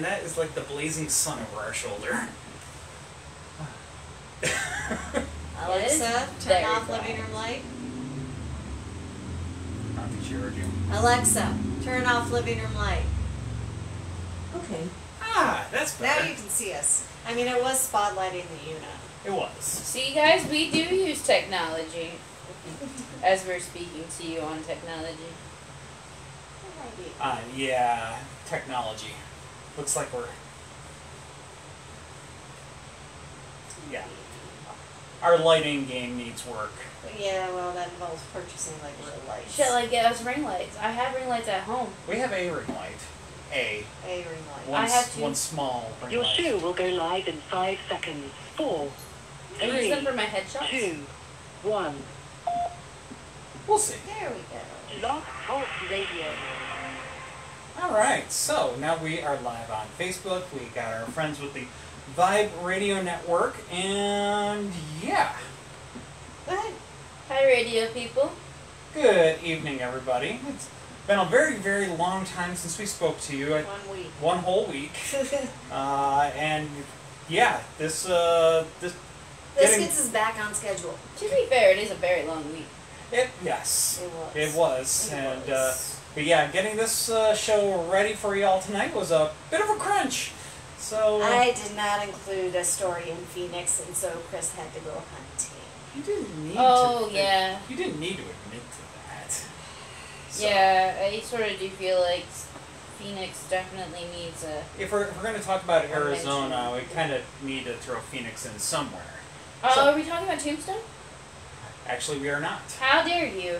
and that is like the blazing sun over our shoulder. Alexa, turn very off living room light. I don't think she heard you. Alexa, turn off living room light. Okay. Ah, that's great. Now you can see us. I mean, it was spotlighting the unit. It was. See, guys, we do use technology as we're speaking to you on technology. Uh, yeah, technology. Looks like we're. Yeah. Our lighting game needs work. Yeah, well, that involves purchasing like real lights. Shall I get us ring lights? I have ring lights at home. We have a ring light. A. A ring light. One, I have two. one small ring Your light. show will go live in five seconds. Four, I use them for my headshots. two, one. We'll see. There we go. Log Talk Radio. Alright, so now we are live on Facebook. We got our friends with the Vibe Radio Network, and yeah. Go ahead. Hi, radio people. Good evening, everybody. It's been a very, very long time since we spoke to you. One week. One whole week. Uh, and yeah, this, uh, this, This Getting- gets us back on schedule. To be fair, it is a very long week. it, yes, It was. it was. It and, was. uh, but yeah, getting this uh, show ready for y'all tonight was a bit of a crunch. So, uh, I did not include a story in Phoenix, and so Chris had to go hunting. you didn't need Oh, to. yeah. You didn't need to admit to that. So, Yeah, I sort of do feel like Phoenix definitely needs a. If we're, if we're going to talk about Arizona, we kind of need to throw Phoenix in somewhere. Oh, So- are we talking about Tombstone? Actually, we are not. How dare you?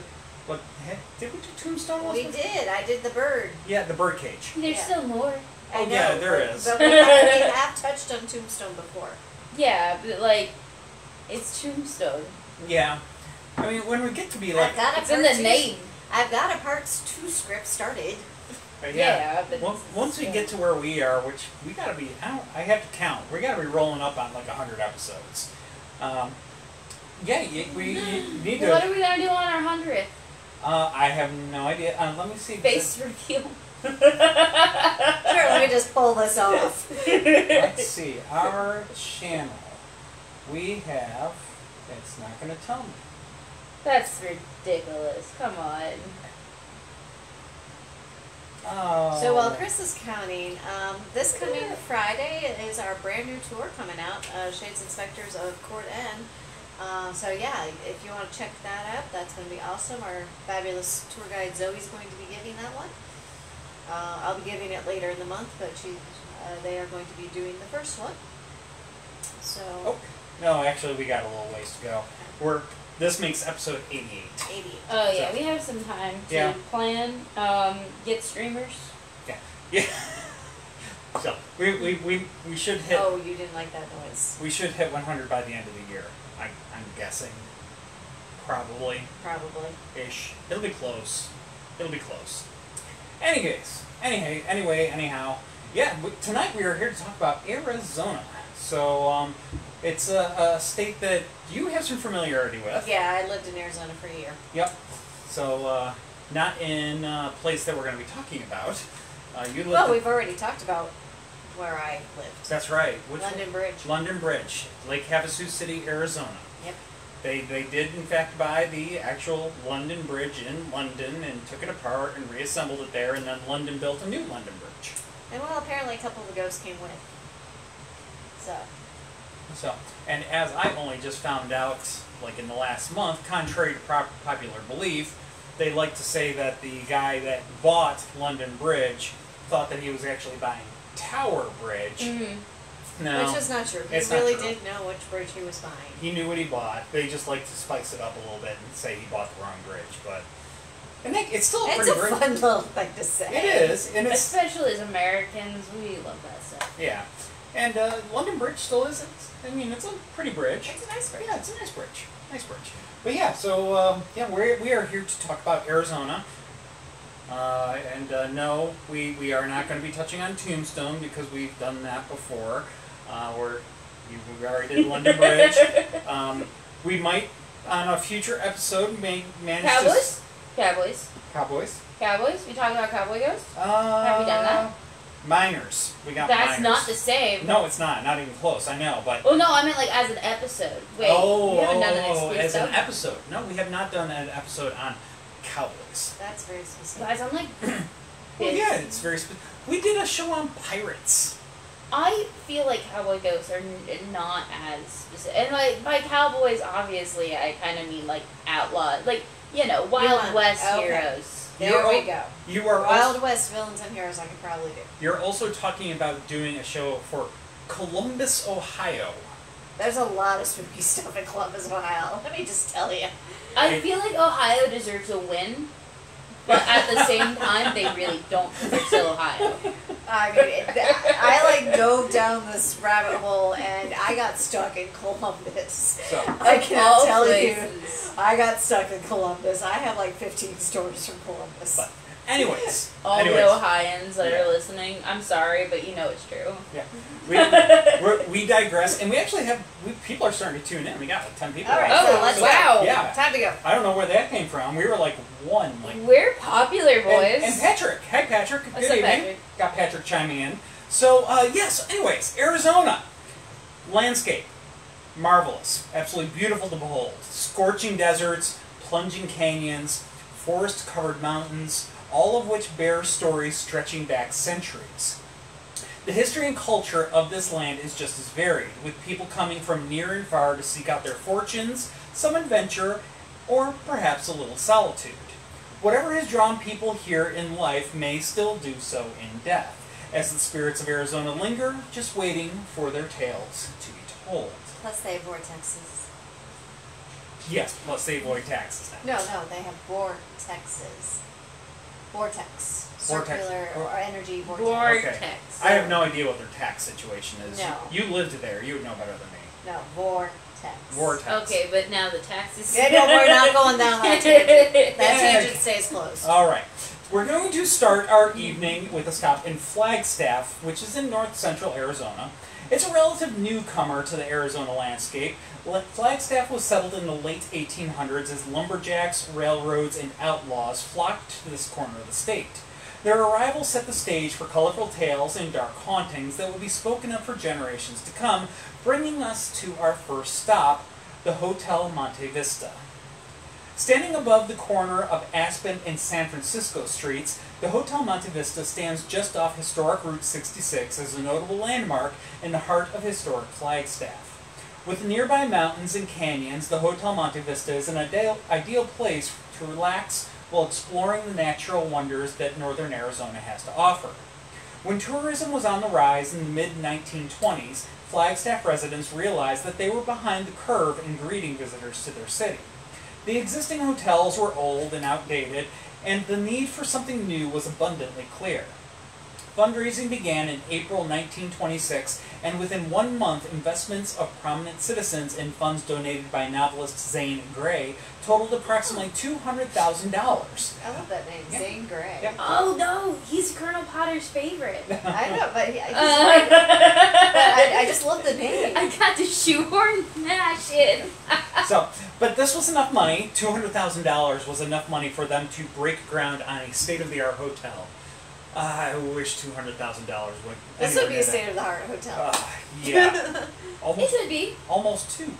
What? he- Did we do Tombstone? last We week? did. I did the bird. Yeah, the bird cage. There's Yeah. still more. I Oh, know, yeah, there but, is. But we have, we have touched on Tombstone before. Yeah, but like, it's Tombstone. Yeah. I mean, when we get to be like, I've got a It's in the two- name. I've got a parts two script started. uh, Yeah, but Once, once we get to where we are, which we gotta be, I, don't, I have to count. We gotta be rolling up on like hundred episodes. Um, yeah, you, we you need What are we gonna do on our hundredth Uh, I have no idea. Uh, let me see. face reveal? Sure, let me just pull this off. Let's see. Our channel. We have. It's not gonna tell me. That's ridiculous. Come on. Oh. So while Chris is counting, um, this coming Friday is our brand new tour coming out, uh, Shades Inspectors of Court N. Uh, so yeah, if you want to check that out, that's going to be awesome. Our fabulous tour guide Zoe's going to be giving that one. Uh, I'll be giving it later in the month, but she, uh, they are going to be doing the first one. So Oh, no, actually, we got a little ways to go. We're. This makes episode eighty-eight. 80. Oh yeah, So- we have some time to Yeah. plan. Um, get streamers. Yeah. Yeah. so we, we, we, we should hit. Oh, you didn't like that noise. We should hit 100 by the end of the year. Guessing. Probably Probably. ish. It'll be close. It'll be close. Anyways, anyway, anyway, anyhow, yeah. Tonight we are here to talk about Arizona. So um, it's a, a state that you have some familiarity with. Yeah, I lived in Arizona for a year. Yep. So uh, not in a place that we're going to be talking about. Uh, you lived. Well, we've already talked about where I lived. That's right. Which London Bridge. London Bridge, Lake Havasu City, Arizona. They, they did in fact buy the actual London Bridge in London and took it apart and reassembled it there, and then London built a new London Bridge. And well, apparently a couple of the ghosts came with. So, So, and as I only just found out, like in the last month, contrary to popular belief, they like to say that the guy that bought London Bridge thought that he was actually buying Tower Bridge. Mm-hmm. No, which is not true. He it's really true. did know which bridge he was buying. he knew what he bought. They just like to spice it up a little bit and say he bought the wrong bridge, but and they, it's still a It's pretty a fun little thing to say. It is, and it's Especially as Americans, we love that stuff. yeah, and uh, London Bridge still is. It's, I mean, it's a pretty bridge. It's a nice bridge. Yeah, it's a nice bridge. Nice bridge. But yeah, so um, yeah, we're we are here to talk about Arizona. Uh, and uh, no, we, we are not going to be touching on Tombstone because we've done that before. Uh, we're, we, we already did London Bridge. Um, we might on a future episode may manage Cowboys? Cowboys. to Cowboys. Cowboys? We talking about cowboy ghosts? Uh, Have we done that? Miners. We got That's miners. not the same. No, it's not. Not even close. I know, but. Oh no, I meant like as an episode. Wait, oh, we haven't done an oh, exclusive. as an episode. No, we have not done an episode on cowboys. That's very specific. Guys, I'm like. Well, yeah, it's very. Spe- we did a show on pirates. I feel like cowboy ghosts are n- not as specific. And like by cowboys, obviously, I kind of mean like outlaw, like you know, Wild Villain. West Okay. heroes. There You're we al- go. You are. Wild Also, West villains and heroes I could probably do. you're also talking about doing a show for Columbus, Ohio. There's a lot of spooky stuff in Columbus, Ohio. Let me just tell you. I feel like Ohio deserves a win, but at the same time, they really don't because they're still Ohio. I mean, it, I like dove down this rabbit hole and I got stuck in Columbus. So. I Of cannot all tell you. I got stuck in Columbus. I have like 15 stories from Columbus. But anyways, All anyways, the Ohioans that Yeah. are listening, I'm sorry, but you know it's true. we, we're, we digress, and we actually have we, people are starting to tune in. We got like ten people. All right, Oh, so let's wow. Yeah. Time to go. I don't know where that came from. We were like one, like We're popular, boys. And, and Patrick. Hi, Patrick. What's Good up, evening. Patrick? Got Patrick chiming in. So, uh, yes, anyways, Arizona. Landscape. Marvelous. Absolutely beautiful to behold. Scorching deserts, plunging canyons, forest covered mountains, all of which bear stories stretching back centuries. The history and culture of this land is just as varied, with people coming from near and far to seek out their fortunes, some adventure, or perhaps a little solitude. Whatever has drawn people here in life may still do so in death, as the spirits of Arizona linger, just waiting for their tales to be told. Plus, they have vortexes. Yes, plus they avoid taxes now. No, no, they have vortexes. Vortex. Vortex. Circular Vor- or energy vortex. Vortex. I have no idea what their tax situation is. No. You, you lived there, you would know better than me. No, vortex. Vortex. Okay, but now the tax taxes. Yeah, no, we're not going down that tangent. That tangent stays closed. All right. We're going to start our evening with a stop in Flagstaff, which is in north central Arizona. It's a relative newcomer to the Arizona landscape. Flagstaff was settled in the late 1800s as lumberjacks, railroads, and outlaws flocked to this corner of the state. Their arrival set the stage for colorful tales and dark hauntings that would be spoken of for generations to come, bringing us to our first stop, the Hotel Monte Vista. Standing above the corner of Aspen and San Francisco streets, the Hotel Monte Vista stands just off historic Route 66 as a notable landmark in the heart of historic Flagstaff. With nearby mountains and canyons, the Hotel Monte Vista is an ideal, ideal place to relax while exploring the natural wonders that northern Arizona has to offer. When tourism was on the rise in the mid 1920s, Flagstaff residents realized that they were behind the curve in greeting visitors to their city. The existing hotels were old and outdated, and the need for something new was abundantly clear. Fundraising began in April 1926, and within one month, investments of prominent citizens and funds donated by novelist Zane Grey totaled approximately $200,000. I love that name, Yeah. Zane Grey. Yep. Oh no, he's Colonel Potter's favorite. I know, but he, he's Uh, right. But I, I just love the name. I got to shoehorn Nash in. So, but this was enough money. Two hundred thousand dollars was enough money for them to break ground on a state-of-the-art hotel. I wish two hundred thousand dollars would. This would be a state of the art hotel. Uh, yeah, It would be. almost two.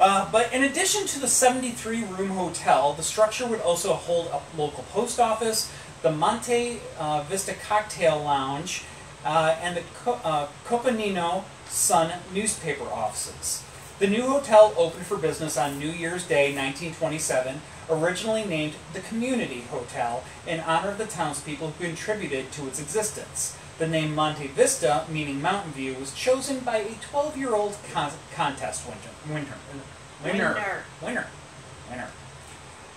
Uh, but in addition to the 73-room hotel, the structure would also hold a local post office, the Monte uh, Vista Cocktail Lounge, uh, and the Co- uh, Coconino Sun newspaper offices. The new hotel opened for business on New Year's Day 1927, originally named the Community Hotel in honor of the townspeople who contributed to its existence. The name Monte Vista, meaning Mountain View, was chosen by a 12-year-old con- contest winner. Winner. Winner. Winner. Winner. Winner.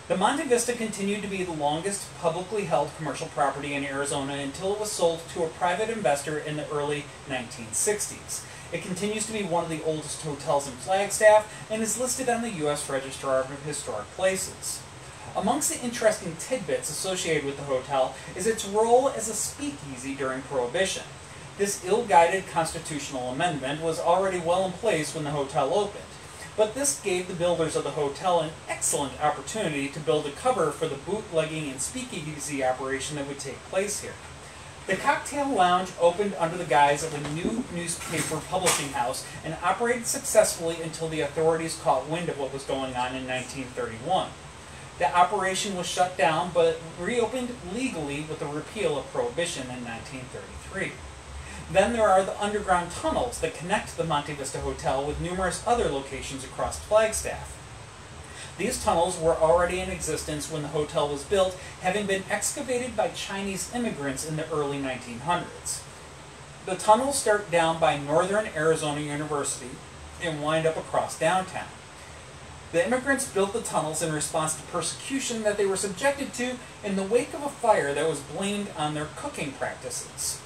The Monte Vista continued to be the longest publicly held commercial property in Arizona until it was sold to a private investor in the early 1960s. It continues to be one of the oldest hotels in Flagstaff and is listed on the U.S. Registrar of Historic Places. Amongst the interesting tidbits associated with the hotel is its role as a speakeasy during Prohibition. This ill-guided constitutional amendment was already well in place when the hotel opened, but this gave the builders of the hotel an excellent opportunity to build a cover for the bootlegging and speakeasy operation that would take place here. The Cocktail Lounge opened under the guise of a new newspaper publishing house and operated successfully until the authorities caught wind of what was going on in 1931. The operation was shut down but reopened legally with the repeal of Prohibition in 1933. Then there are the underground tunnels that connect the Monte Vista Hotel with numerous other locations across Flagstaff. These tunnels were already in existence when the hotel was built, having been excavated by Chinese immigrants in the early 1900s. The tunnels start down by Northern Arizona University and wind up across downtown. The immigrants built the tunnels in response to persecution that they were subjected to in the wake of a fire that was blamed on their cooking practices.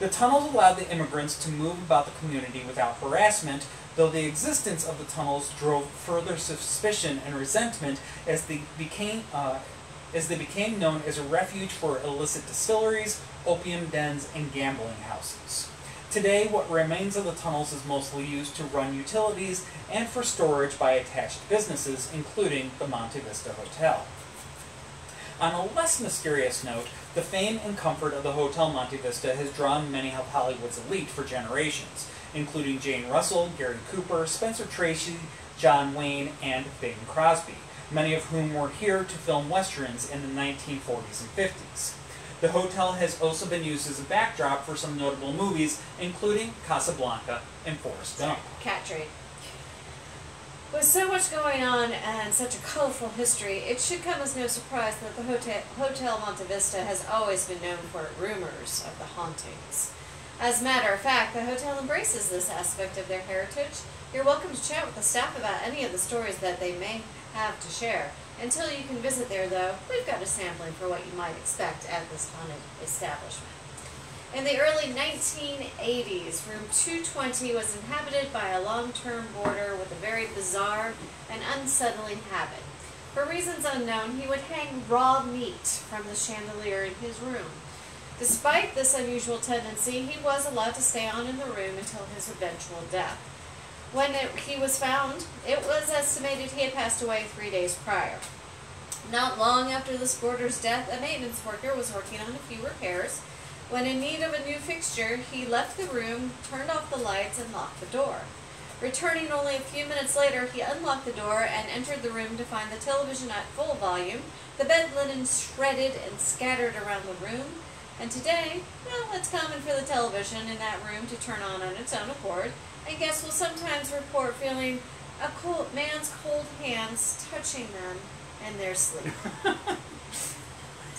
The tunnels allowed the immigrants to move about the community without harassment, though the existence of the tunnels drove further suspicion and resentment as they became uh, as they became known as a refuge for illicit distilleries, opium dens, and gambling houses. Today, what remains of the tunnels is mostly used to run utilities and for storage by attached businesses, including the Monte Vista Hotel. On a less mysterious note, the fame and comfort of the Hotel Monte Vista has drawn many of Hollywood's elite for generations, including Jane Russell, Gary Cooper, Spencer Tracy, John Wayne, and Bing Crosby, many of whom were here to film westerns in the 1940s and 50s. The hotel has also been used as a backdrop for some notable movies, including Casablanca and Forrest Gump. Cat trade. With so much going on and such a colorful history, it should come as no surprise that the Hotel, Hotel Monte Vista has always been known for rumors of the hauntings. As a matter of fact, the hotel embraces this aspect of their heritage. You're welcome to chat with the staff about any of the stories that they may have to share. Until you can visit there, though, we've got a sampling for what you might expect at this haunted establishment. In the early 1980s, room 220 was inhabited by a long-term boarder with a very bizarre and unsettling habit. For reasons unknown, he would hang raw meat from the chandelier in his room. Despite this unusual tendency, he was allowed to stay on in the room until his eventual death. When it, he was found, it was estimated he had passed away three days prior. Not long after this boarder's death, a maintenance worker was working on a few repairs. When in need of a new fixture, he left the room, turned off the lights, and locked the door. Returning only a few minutes later, he unlocked the door and entered the room to find the television at full volume, the bed linen shredded and scattered around the room, and today, well, it's common for the television in that room to turn on on its own accord, and guests will sometimes report feeling a cold man's cold hands touching them in their sleep.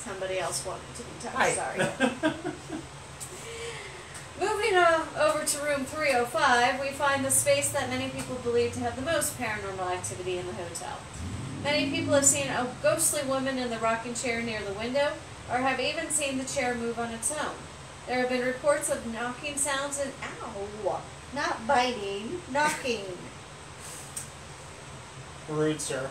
Somebody else wanted to be touched. Hi. Sorry. Moving uh, over to room 305, we find the space that many people believe to have the most paranormal activity in the hotel. Many people have seen a ghostly woman in the rocking chair near the window, or have even seen the chair move on its own. There have been reports of knocking sounds and ow, not biting, knocking. Rude, sir.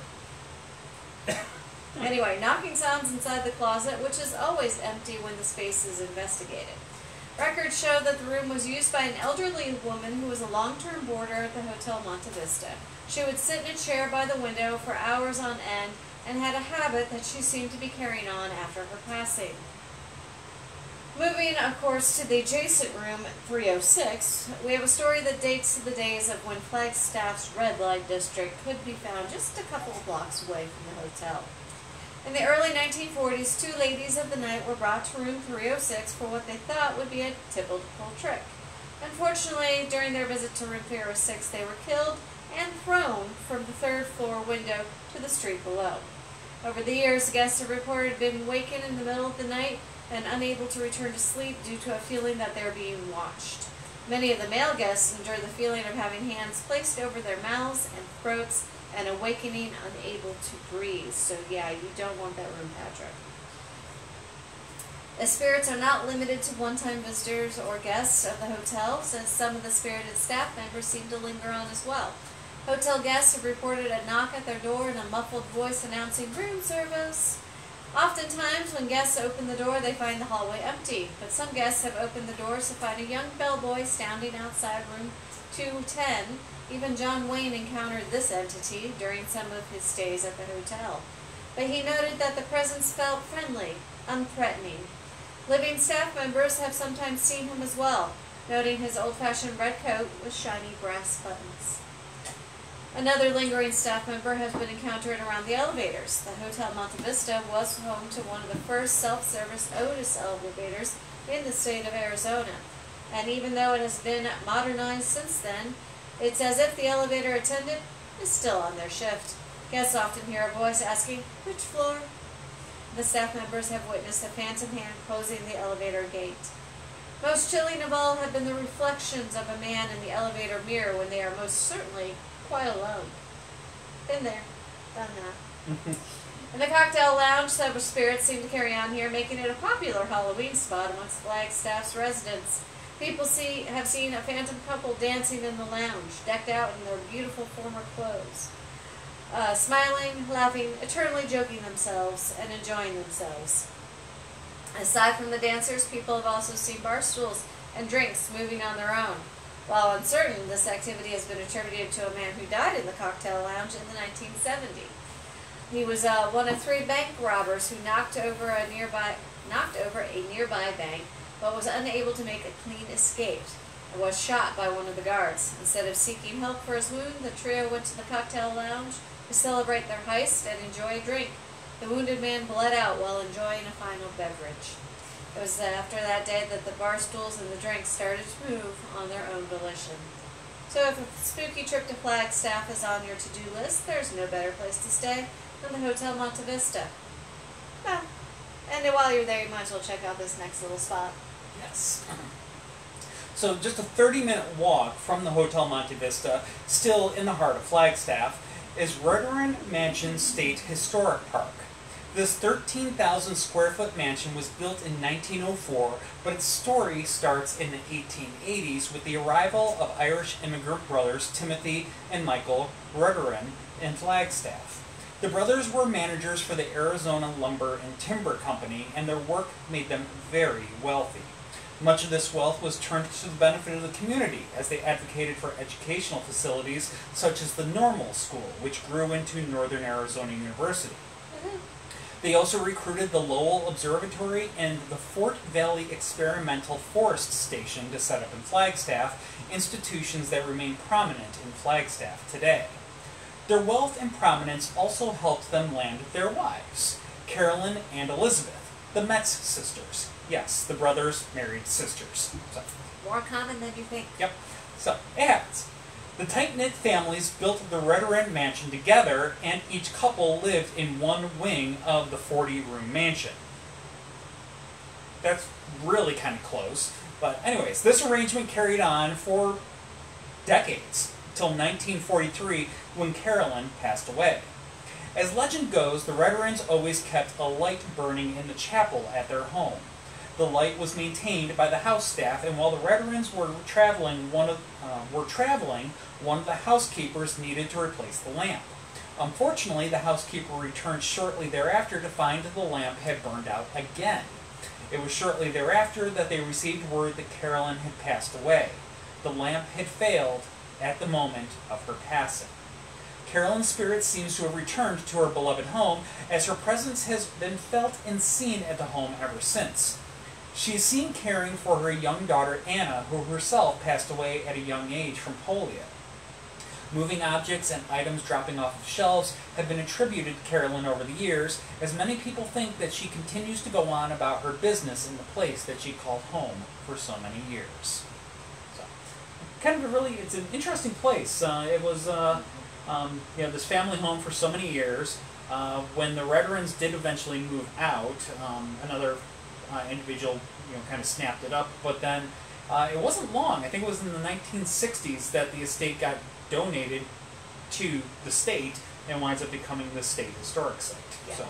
Anyway, knocking sounds inside the closet, which is always empty when the space is investigated. Records show that the room was used by an elderly woman who was a long-term boarder at the Hotel Monte Vista. She would sit in a chair by the window for hours on end and had a habit that she seemed to be carrying on after her passing. Moving, of course, to the adjacent room, 306, we have a story that dates to the days of when Flagstaff's red light district could be found just a couple of blocks away from the hotel. In the early 1940s, two ladies of the night were brought to room 306 for what they thought would be a typical trick. Unfortunately, during their visit to room 306, they were killed and thrown from the third floor window to the street below. Over the years, guests have reported being wakened in the middle of the night and unable to return to sleep due to a feeling that they are being watched. Many of the male guests endure the feeling of having hands placed over their mouths and throats and awakening unable to breathe. So yeah, you don't want that room, Patrick. The spirits are not limited to one-time visitors or guests of the hotel, since some of the spirited staff members seem to linger on as well. Hotel guests have reported a knock at their door and a muffled voice announcing room service. Oftentimes, when guests open the door, they find the hallway empty, but some guests have opened the doors to find a young bellboy standing outside room 210. Even John Wayne encountered this entity during some of his stays at the hotel. But he noted that the presence felt friendly, unthreatening. Living staff members have sometimes seen him as well, noting his old-fashioned red coat with shiny brass buttons. Another lingering staff member has been encountered around the elevators. The Hotel Monte Vista was home to one of the first self-service Otis elevators in the state of Arizona. And even though it has been modernized since then, it's as if the elevator attendant is still on their shift. Guests often hear a voice asking, which floor? The staff members have witnessed a phantom hand closing the elevator gate. Most chilling of all have been the reflections of a man in the elevator mirror when they are most certainly quite alone. Been there, done that. In the cocktail lounge, several spirits seem to carry on here, making it a popular Halloween spot amongst Flagstaff's residents. People see have seen a phantom couple dancing in the lounge, decked out in their beautiful former clothes, uh, smiling, laughing, eternally joking themselves, and enjoying themselves. Aside from the dancers, people have also seen bar stools and drinks moving on their own. While uncertain, this activity has been attributed to a man who died in the cocktail lounge in the 1970s. He was uh, one of three bank robbers who knocked over a nearby knocked over a nearby bank, but was unable to make a clean escape and was shot by one of the guards. Instead of seeking help for his wound, the trio went to the cocktail lounge to celebrate their heist and enjoy a drink. The wounded man bled out while enjoying a final beverage. It was after that day that the bar stools and the drinks started to move on their own volition. So if a spooky trip to Flagstaff is on your to-do list, there's no better place to stay than the Hotel Monte Vista. Well, and while you're there, you might as well check out this next little spot. Yes. So just a 30 minute walk from the Hotel Monte Vista, still in the heart of Flagstaff, is Riordan Mansion State Historic Park. This 13,000 square foot mansion was built in 1904, but its story starts in the 1880s with the arrival of Irish immigrant brothers Timothy and Michael Riordan in Flagstaff. The brothers were managers for the Arizona Lumber and Timber Company, and their work made them very wealthy. Much of this wealth was turned to the benefit of the community as they advocated for educational facilities such as the Normal School, which grew into Northern Arizona University. Mm-hmm. They also recruited the Lowell Observatory and the Fort Valley Experimental Forest Station to set up in Flagstaff, institutions that remain prominent in Flagstaff today. Their wealth and prominence also helped them land their wives, Carolyn and Elizabeth, the Metz sisters. Yes, the brothers married sisters. So, More common than you think. Yep. So it happens. The tight knit families built the Riordan mansion together, and each couple lived in one wing of the 40 room mansion. That's really kind of close. But, anyways, this arrangement carried on for decades, till 1943 when Carolyn passed away. As legend goes, the Riordans always kept a light burning in the chapel at their home. The light was maintained by the house staff, and while the veterans were traveling, one of uh, were traveling, one of the housekeepers needed to replace the lamp. Unfortunately, the housekeeper returned shortly thereafter to find the lamp had burned out again. It was shortly thereafter that they received word that Carolyn had passed away. The lamp had failed at the moment of her passing. Carolyn's spirit seems to have returned to her beloved home, as her presence has been felt and seen at the home ever since. She is seen caring for her young daughter Anna, who herself passed away at a young age from polio. Moving objects and items dropping off of shelves have been attributed to Carolyn over the years, as many people think that she continues to go on about her business in the place that she called home for so many years. So, kind of a really, it's an interesting place. Uh, it was, uh, um, you know, this family home for so many years. Uh, when the Riordans did eventually move out, um, another uh, individual, you know, kind of snapped it up. But then uh, it wasn't long. I think it was in the 1960s that the estate got donated to the state and winds up becoming the state historic site. Yeah. So,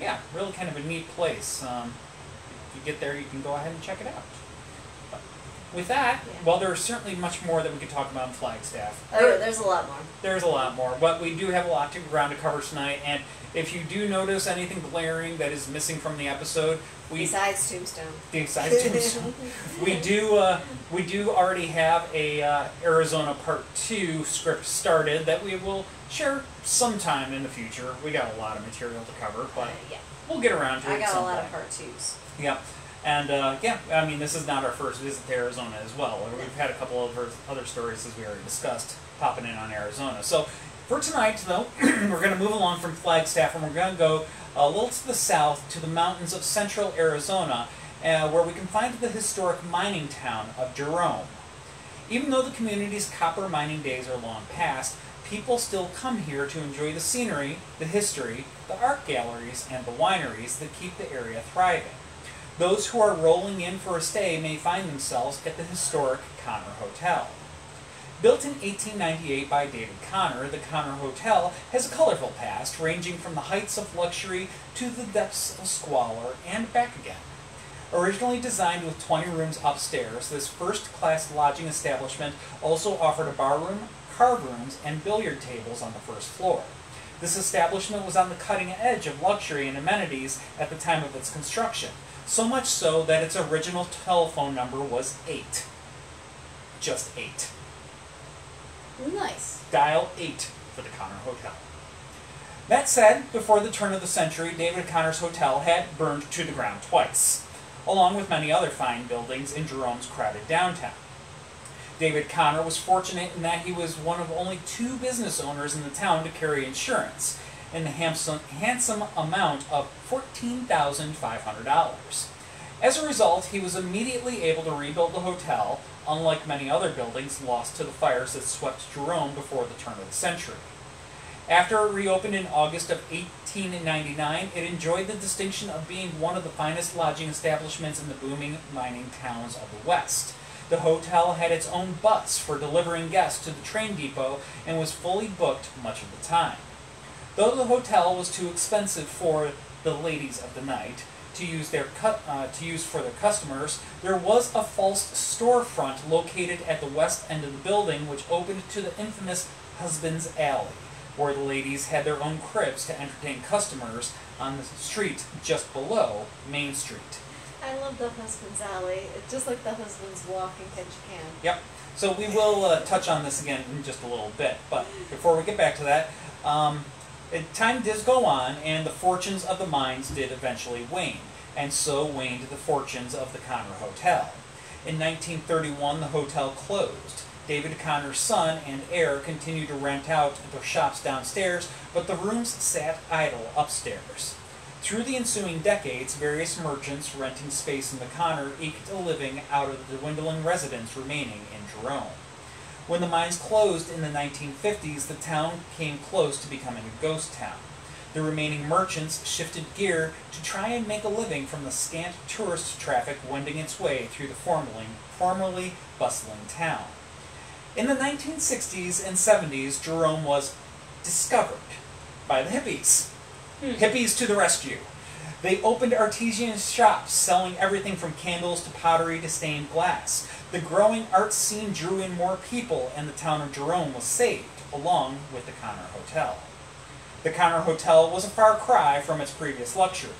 yeah, really kind of a neat place. Um, if you get there, you can go ahead and check it out. But with that, Yeah. while there is certainly much more that we could talk about in Flagstaff, Oh, there's a lot more. there's a lot more, but we do have a lot to ground to cover tonight. And if you do notice anything glaring that is missing from the episode, we Besides Tombstone. besides Tombstone, we do uh, we do already have a uh, Arizona Part Two script started that we will share sometime in the future. We got a lot of material to cover, but Uh, yeah. we'll get around to I it I got a lot of part twos. Yeah. And uh, yeah, I mean, this is not our first visit to Arizona as well. We've had a couple of other stories, as we already discussed, popping in on Arizona. So for tonight, though, we're going to move along from Flagstaff and we're going to go a little to the south to the mountains of central Arizona, uh, where we can find the historic mining town of Jerome. Even though the community's copper mining days are long past, people still come here to enjoy the scenery, the history, the art galleries, and the wineries that keep the area thriving. Those who are rolling in for a stay may find themselves at the historic Connor Hotel. Built in 1898 by David Connor, the Connor Hotel has a colorful past ranging from the heights of luxury to the depths of squalor and back again. Originally designed with 20 rooms upstairs, this first class lodging establishment also offered a barroom, card rooms, and billiard tables on the first floor. This establishment was on the cutting edge of luxury and amenities at the time of its construction, so much so that its original telephone number was 8. Just 8. Nice. Dial 8 for the Connor Hotel. That said, before the turn of the century, David Connor's hotel had burned to the ground twice, along with many other fine buildings in Jerome's crowded downtown. David Connor was fortunate in that he was one of only two business owners in the town to carry insurance, in the handsome, handsome amount of $14,500. As a result, he was immediately able to rebuild the hotel, unlike many other buildings lost to the fires that swept Jerome before the turn of the century. After it reopened in August of 1899, it enjoyed the distinction of being one of the finest lodging establishments in the booming mining towns of the West. The hotel had its own bus for delivering guests to the train depot and was fully booked much of the time. Though the hotel was too expensive for the ladies of the night to use their uh, to use for their customers, there was a false storefront located at the west end of the building, which opened to the infamous Husband's Alley, where the ladies had their own cribs to entertain customers on the street just below Main Street. I love the husband's alley. It's just like the husband's walk in Can. Yep. So we will uh, touch on this again in just a little bit, but before we get back to that, um, time did go on, and the fortunes of the mines did eventually wane, and so waned the fortunes of the Connor Hotel. In 1931, the hotel closed. David Connor's son and heir continued to rent out the shops downstairs, but the rooms sat idle upstairs. Through the ensuing decades, various merchants renting space in the Connor eked a living out of the dwindling residents remaining in Jerome. When the mines closed in the 1950s, the town came close to becoming a ghost town. The remaining merchants shifted gear to try and make a living from the scant tourist traffic wending its way through the formerly, formerly bustling town. In the 1960s and 70s, Jerome was discovered by the hippies. Hmm. Hippies to the rescue. They opened artesian shops selling everything from candles to pottery to stained glass. The growing art scene drew in more people, and the town of Jerome was saved, along with the Connor Hotel. The Connor Hotel was a far cry from its previous luxury.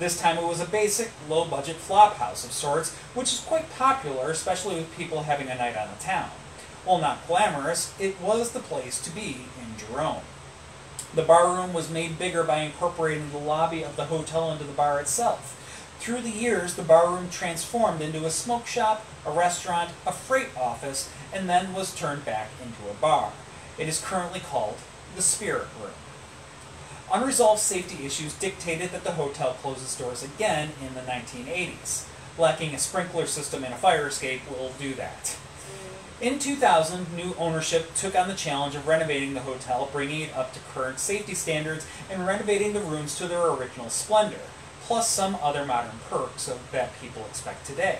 This time it was a basic, low budget flop house of sorts, which is quite popular, especially with people having a night on the town. While not glamorous, it was the place to be in Jerome. The bar room was made bigger by incorporating the lobby of the hotel into the bar itself. Through the years, the barroom transformed into a smoke shop, a restaurant, a freight office, and then was turned back into a bar. It is currently called the Spirit Room. Unresolved safety issues dictated that the hotel close its doors again in the 1980s. Lacking a sprinkler system and a fire escape will do that. In 2000, new ownership took on the challenge of renovating the hotel, bringing it up to current safety standards, and renovating the rooms to their original splendor, plus some other modern perks of, that people expect today.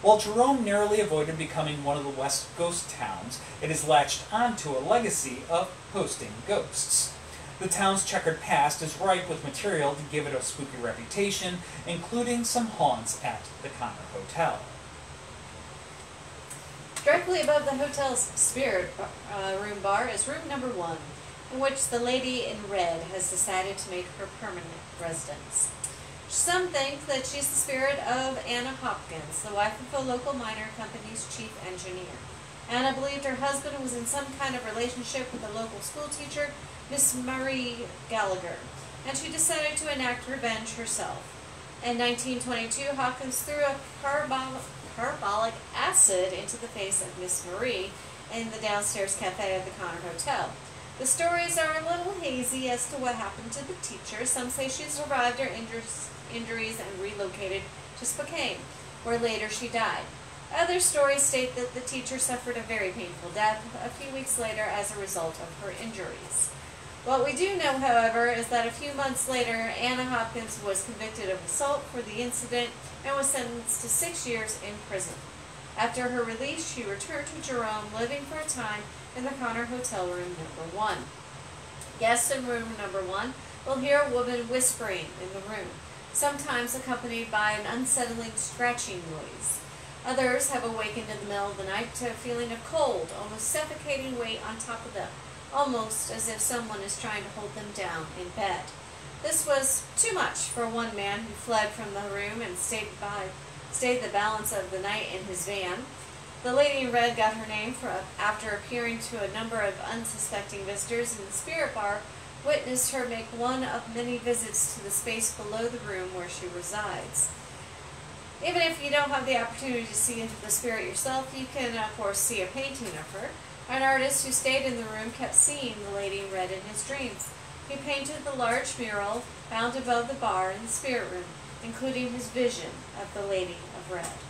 While Jerome narrowly avoided becoming one of the West ghost towns, it has latched onto a legacy of hosting ghosts. The town's checkered past is ripe with material to give it a spooky reputation, including some haunts at the Connor Hotel. Directly above the hotel's spirit uh, room bar is room number one, in which the lady in red has decided to make her permanent residence. Some think that she's the spirit of Anna Hopkins, the wife of a local miner company's chief engineer. Anna believed her husband was in some kind of relationship with a local school teacher, Miss Marie Gallagher, and she decided to enact revenge herself. In 1922, Hopkins threw a carbolic, carbolic acid into the face of Miss Marie in the downstairs cafe of the Connor Hotel. The stories are a little hazy as to what happened to the teacher. Some say she survived her injures, injuries and relocated to Spokane, where later she died. Other stories state that the teacher suffered a very painful death a few weeks later as a result of her injuries. What we do know, however, is that a few months later, Anna Hopkins was convicted of assault for the incident and was sentenced to six years in prison. After her release, she returned to Jerome, living for a time in the Connor Hotel Room Number One. Guests in room number one will hear a woman whispering in the room, sometimes accompanied by an unsettling scratching noise. Others have awakened in the middle of the night to a feeling of cold, almost suffocating weight on top of them, almost as if someone is trying to hold them down in bed. This was too much for one man who fled from the room and stayed by stayed the balance of the night in his van. The lady in red got her name for after appearing to a number of unsuspecting visitors in the spirit bar, witnessed her make one of many visits to the space below the room where she resides. Even if you don't have the opportunity to see into the spirit yourself, you can of course see a painting of her. An artist who stayed in the room kept seeing the lady in red in his dreams. He painted the large mural found above the bar in the spirit room, including his vision of the lady of red.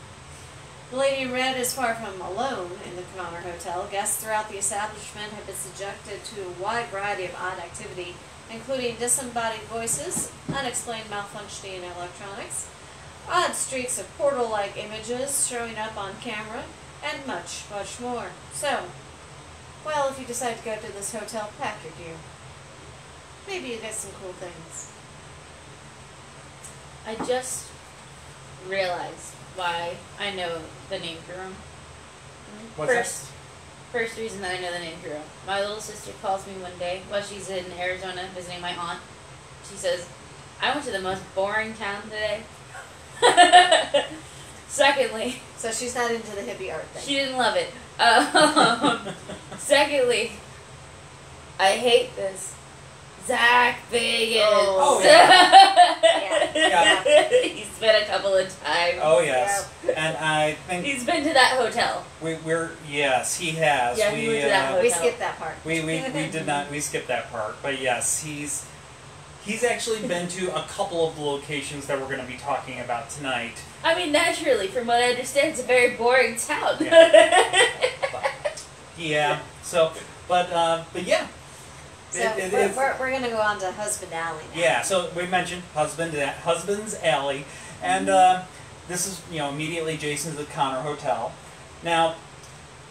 The Lady in Red is far from alone in the Connor Hotel. Guests throughout the establishment have been subjected to a wide variety of odd activity, including disembodied voices, unexplained malfunctioning in electronics, odd streaks of portal-like images showing up on camera, and much, much more. So, well, if you decide to go to this hotel, pack your gear. Maybe you get some cool things. I just realized why I know the name Jerome. What's that? first, first reason that I know the name Jerome. My little sister calls me one day while she's in Arizona visiting my aunt. She says, "I went to the most boring town today." Secondly, So she's not into the hippie art thing. she didn't love it. Um, secondly, I hate this. Zak Bagans. Oh, yeah. Yeah. He's been a couple of times. Oh yes, and I think He's been to that hotel. we, we're yes, he has. Yeah, we he went to that uh, we skipped that part. we, we we did not we skipped that part, but yes, he's he's actually been to a couple of the locations that we're going to be talking about tonight. I mean, naturally, from what I understand, it's a very boring town. Yeah. So, but uh, but yeah. So It- it we're, we're, we're gonna go on to Husband Alley now. Yeah, so we mentioned husband husband's alley, and uh, this is you know immediately adjacent to the Connor Hotel. Now,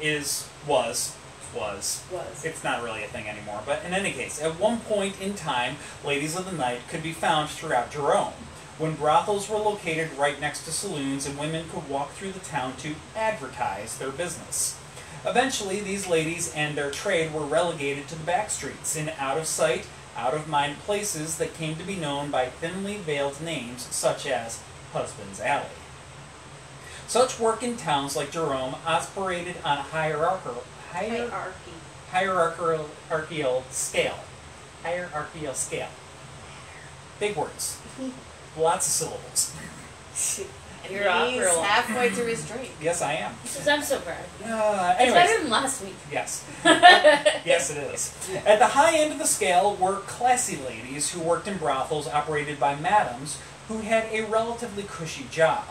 is was was Was. it's not really a thing anymore. But in any case, at one point in time, ladies of the night could be found throughout Jerome. When brothels were located right next to saloons and women could walk through the town to advertise their business. Eventually, these ladies and their trade were relegated to the back streets in out of sight, out of mind places that came to be known by thinly veiled names such as Husband's Alley. Such work in towns like Jerome operated on a hierarchical, hier- Hierarchy. hierarchical hierarchical scale. Hierarchical scale. Big words. Lots of syllables. And You're off he's for a while. halfway through his drink. Yes, I am. He says, I'm so proud. Uh, It's better than last week. yes. yes, it is. At the high end of the scale were classy ladies who worked in brothels operated by madams who had a relatively cushy job.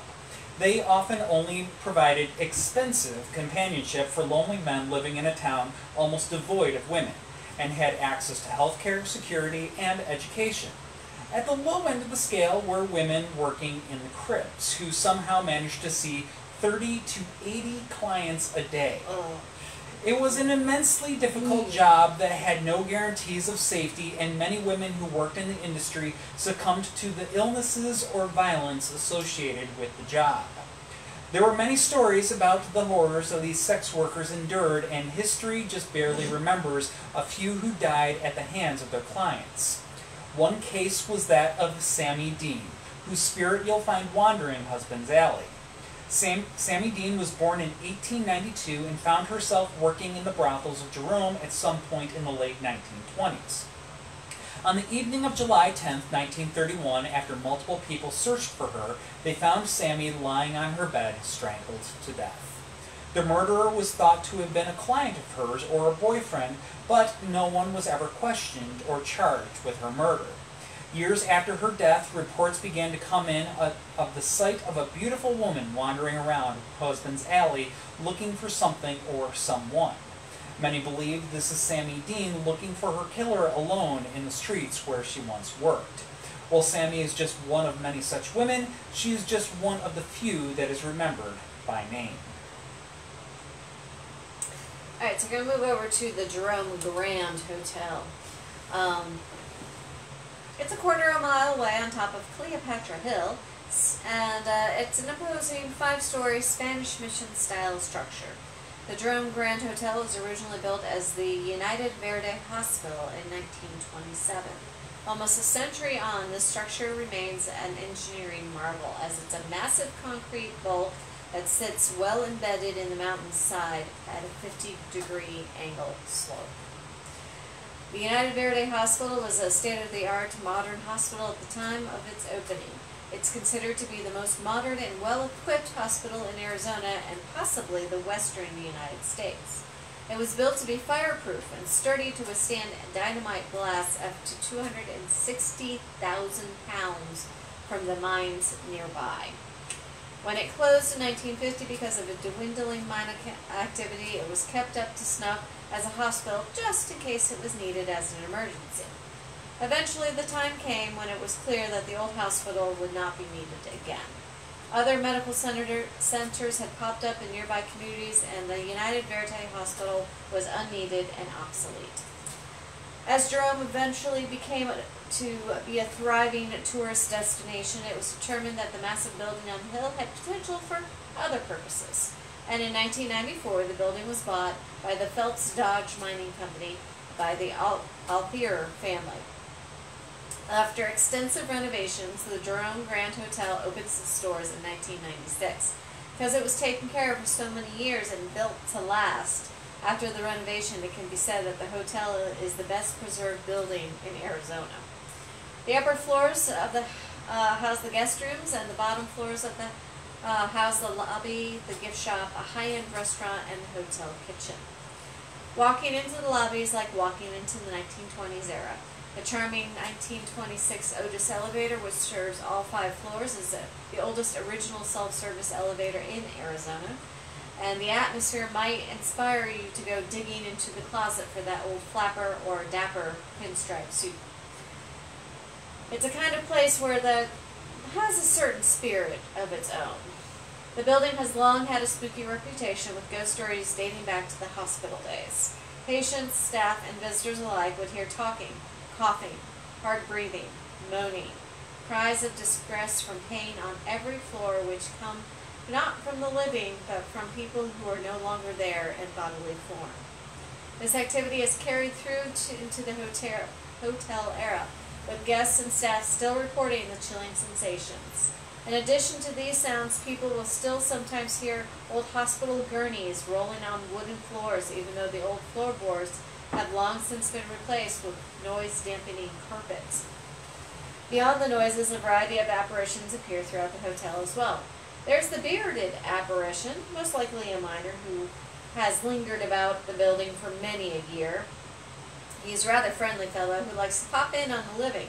They often only provided expensive companionship for lonely men living in a town almost devoid of women, and had access to healthcare, security, and education. At the low end of the scale were women working in the cribs, who somehow managed to see 30 to 80 clients a day. Oh. It was an immensely difficult mm. job that had no guarantees of safety, and many women who worked in the industry succumbed to the illnesses or violence associated with the job. There were many stories about the horrors that these sex workers endured, and history just barely remembers a few who died at the hands of their clients. One case was that of Sammy Dean, whose spirit you'll find wandering Husband's Alley. Sam, Sammy Dean was born in 1892 and found herself working in the brothels of Jerome at some point in the late 1920s. On the evening of July 10, 1931, after multiple people searched for her, they found Sammy lying on her bed, strangled to death. The murderer was thought to have been a client of hers or a boyfriend, but no one was ever questioned or charged with her murder. Years after her death, reports began to come in of the sight of a beautiful woman wandering around her husband's alley looking for something or someone. Many believe this is Sammie Dean looking for her killer alone in the streets where she once worked. While Sammie is just one of many such women, she is just one of the few that is remembered by name. Alright, so we're gonna move over to the Jerome Grand Hotel. Um, it's a quarter of a mile away on top of Cleopatra Hill, and uh, it's an imposing five-story Spanish mission style structure. The Jerome Grand Hotel was originally built as the United Verde Hospital in 1927. Almost a century on, this structure remains an engineering marvel as it's a massive concrete bulk that sits well embedded in the mountainside at a 50 degree angle slope. The United Verde Hospital was a state of the art modern hospital at the time of its opening. It's considered to be the most modern and well equipped hospital in Arizona and possibly the western United States. It was built to be fireproof and sturdy to withstand dynamite blasts up to 260,000 pounds from the mines nearby. When it closed in 1950 because of a dwindling mine ac- activity, it was kept up to snuff as a hospital just in case it was needed as an emergency. Eventually, the time came when it was clear that the old hospital would not be needed again. Other medical center, centers had popped up in nearby communities, and the United Verde Hospital was unneeded and obsolete. As Jerome eventually became to be a thriving tourist destination, it was determined that the massive building on the hill had potential for other purposes. And in 1994, the building was bought by the Phelps Dodge Mining Company by the Al- family. After extensive renovations, the Jerome Grand Hotel opened its doors in 1996. Because it was taken care of for so many years and built to last, after the renovation, it can be said that the hotel is the best preserved building in Arizona. The upper floors of the uh, house the guest rooms, and the bottom floors of the uh, house the lobby, the gift shop, a high-end restaurant, and the hotel kitchen. Walking into the lobby is like walking into the 1920s era. The charming 1926 Otis elevator, which serves all five floors, is the- oldest original self-service elevator in Arizona. And the atmosphere might inspire you to go digging into the closet for that old flapper or dapper pinstripe suit. It's a kind of place where the has a certain spirit of its own. The building has long had a spooky reputation with ghost stories dating back to the hospital days. Patients, staff, and visitors alike would hear talking, coughing, hard breathing, moaning, cries of distress from pain on every floor which come not from the living, but from people who are no longer there in bodily form. This activity is carried through to, into the hotel, hotel era, with guests and staff still reporting the chilling sensations. In addition to these sounds, people will still sometimes hear old hospital gurneys rolling on wooden floors, even though the old floorboards have long since been replaced with noise dampening carpets. Beyond the noises, a variety of apparitions appear throughout the hotel as well. There's the bearded apparition, most likely a miner who has lingered about the building for many a year. He's a rather friendly fellow who likes to pop in on the living.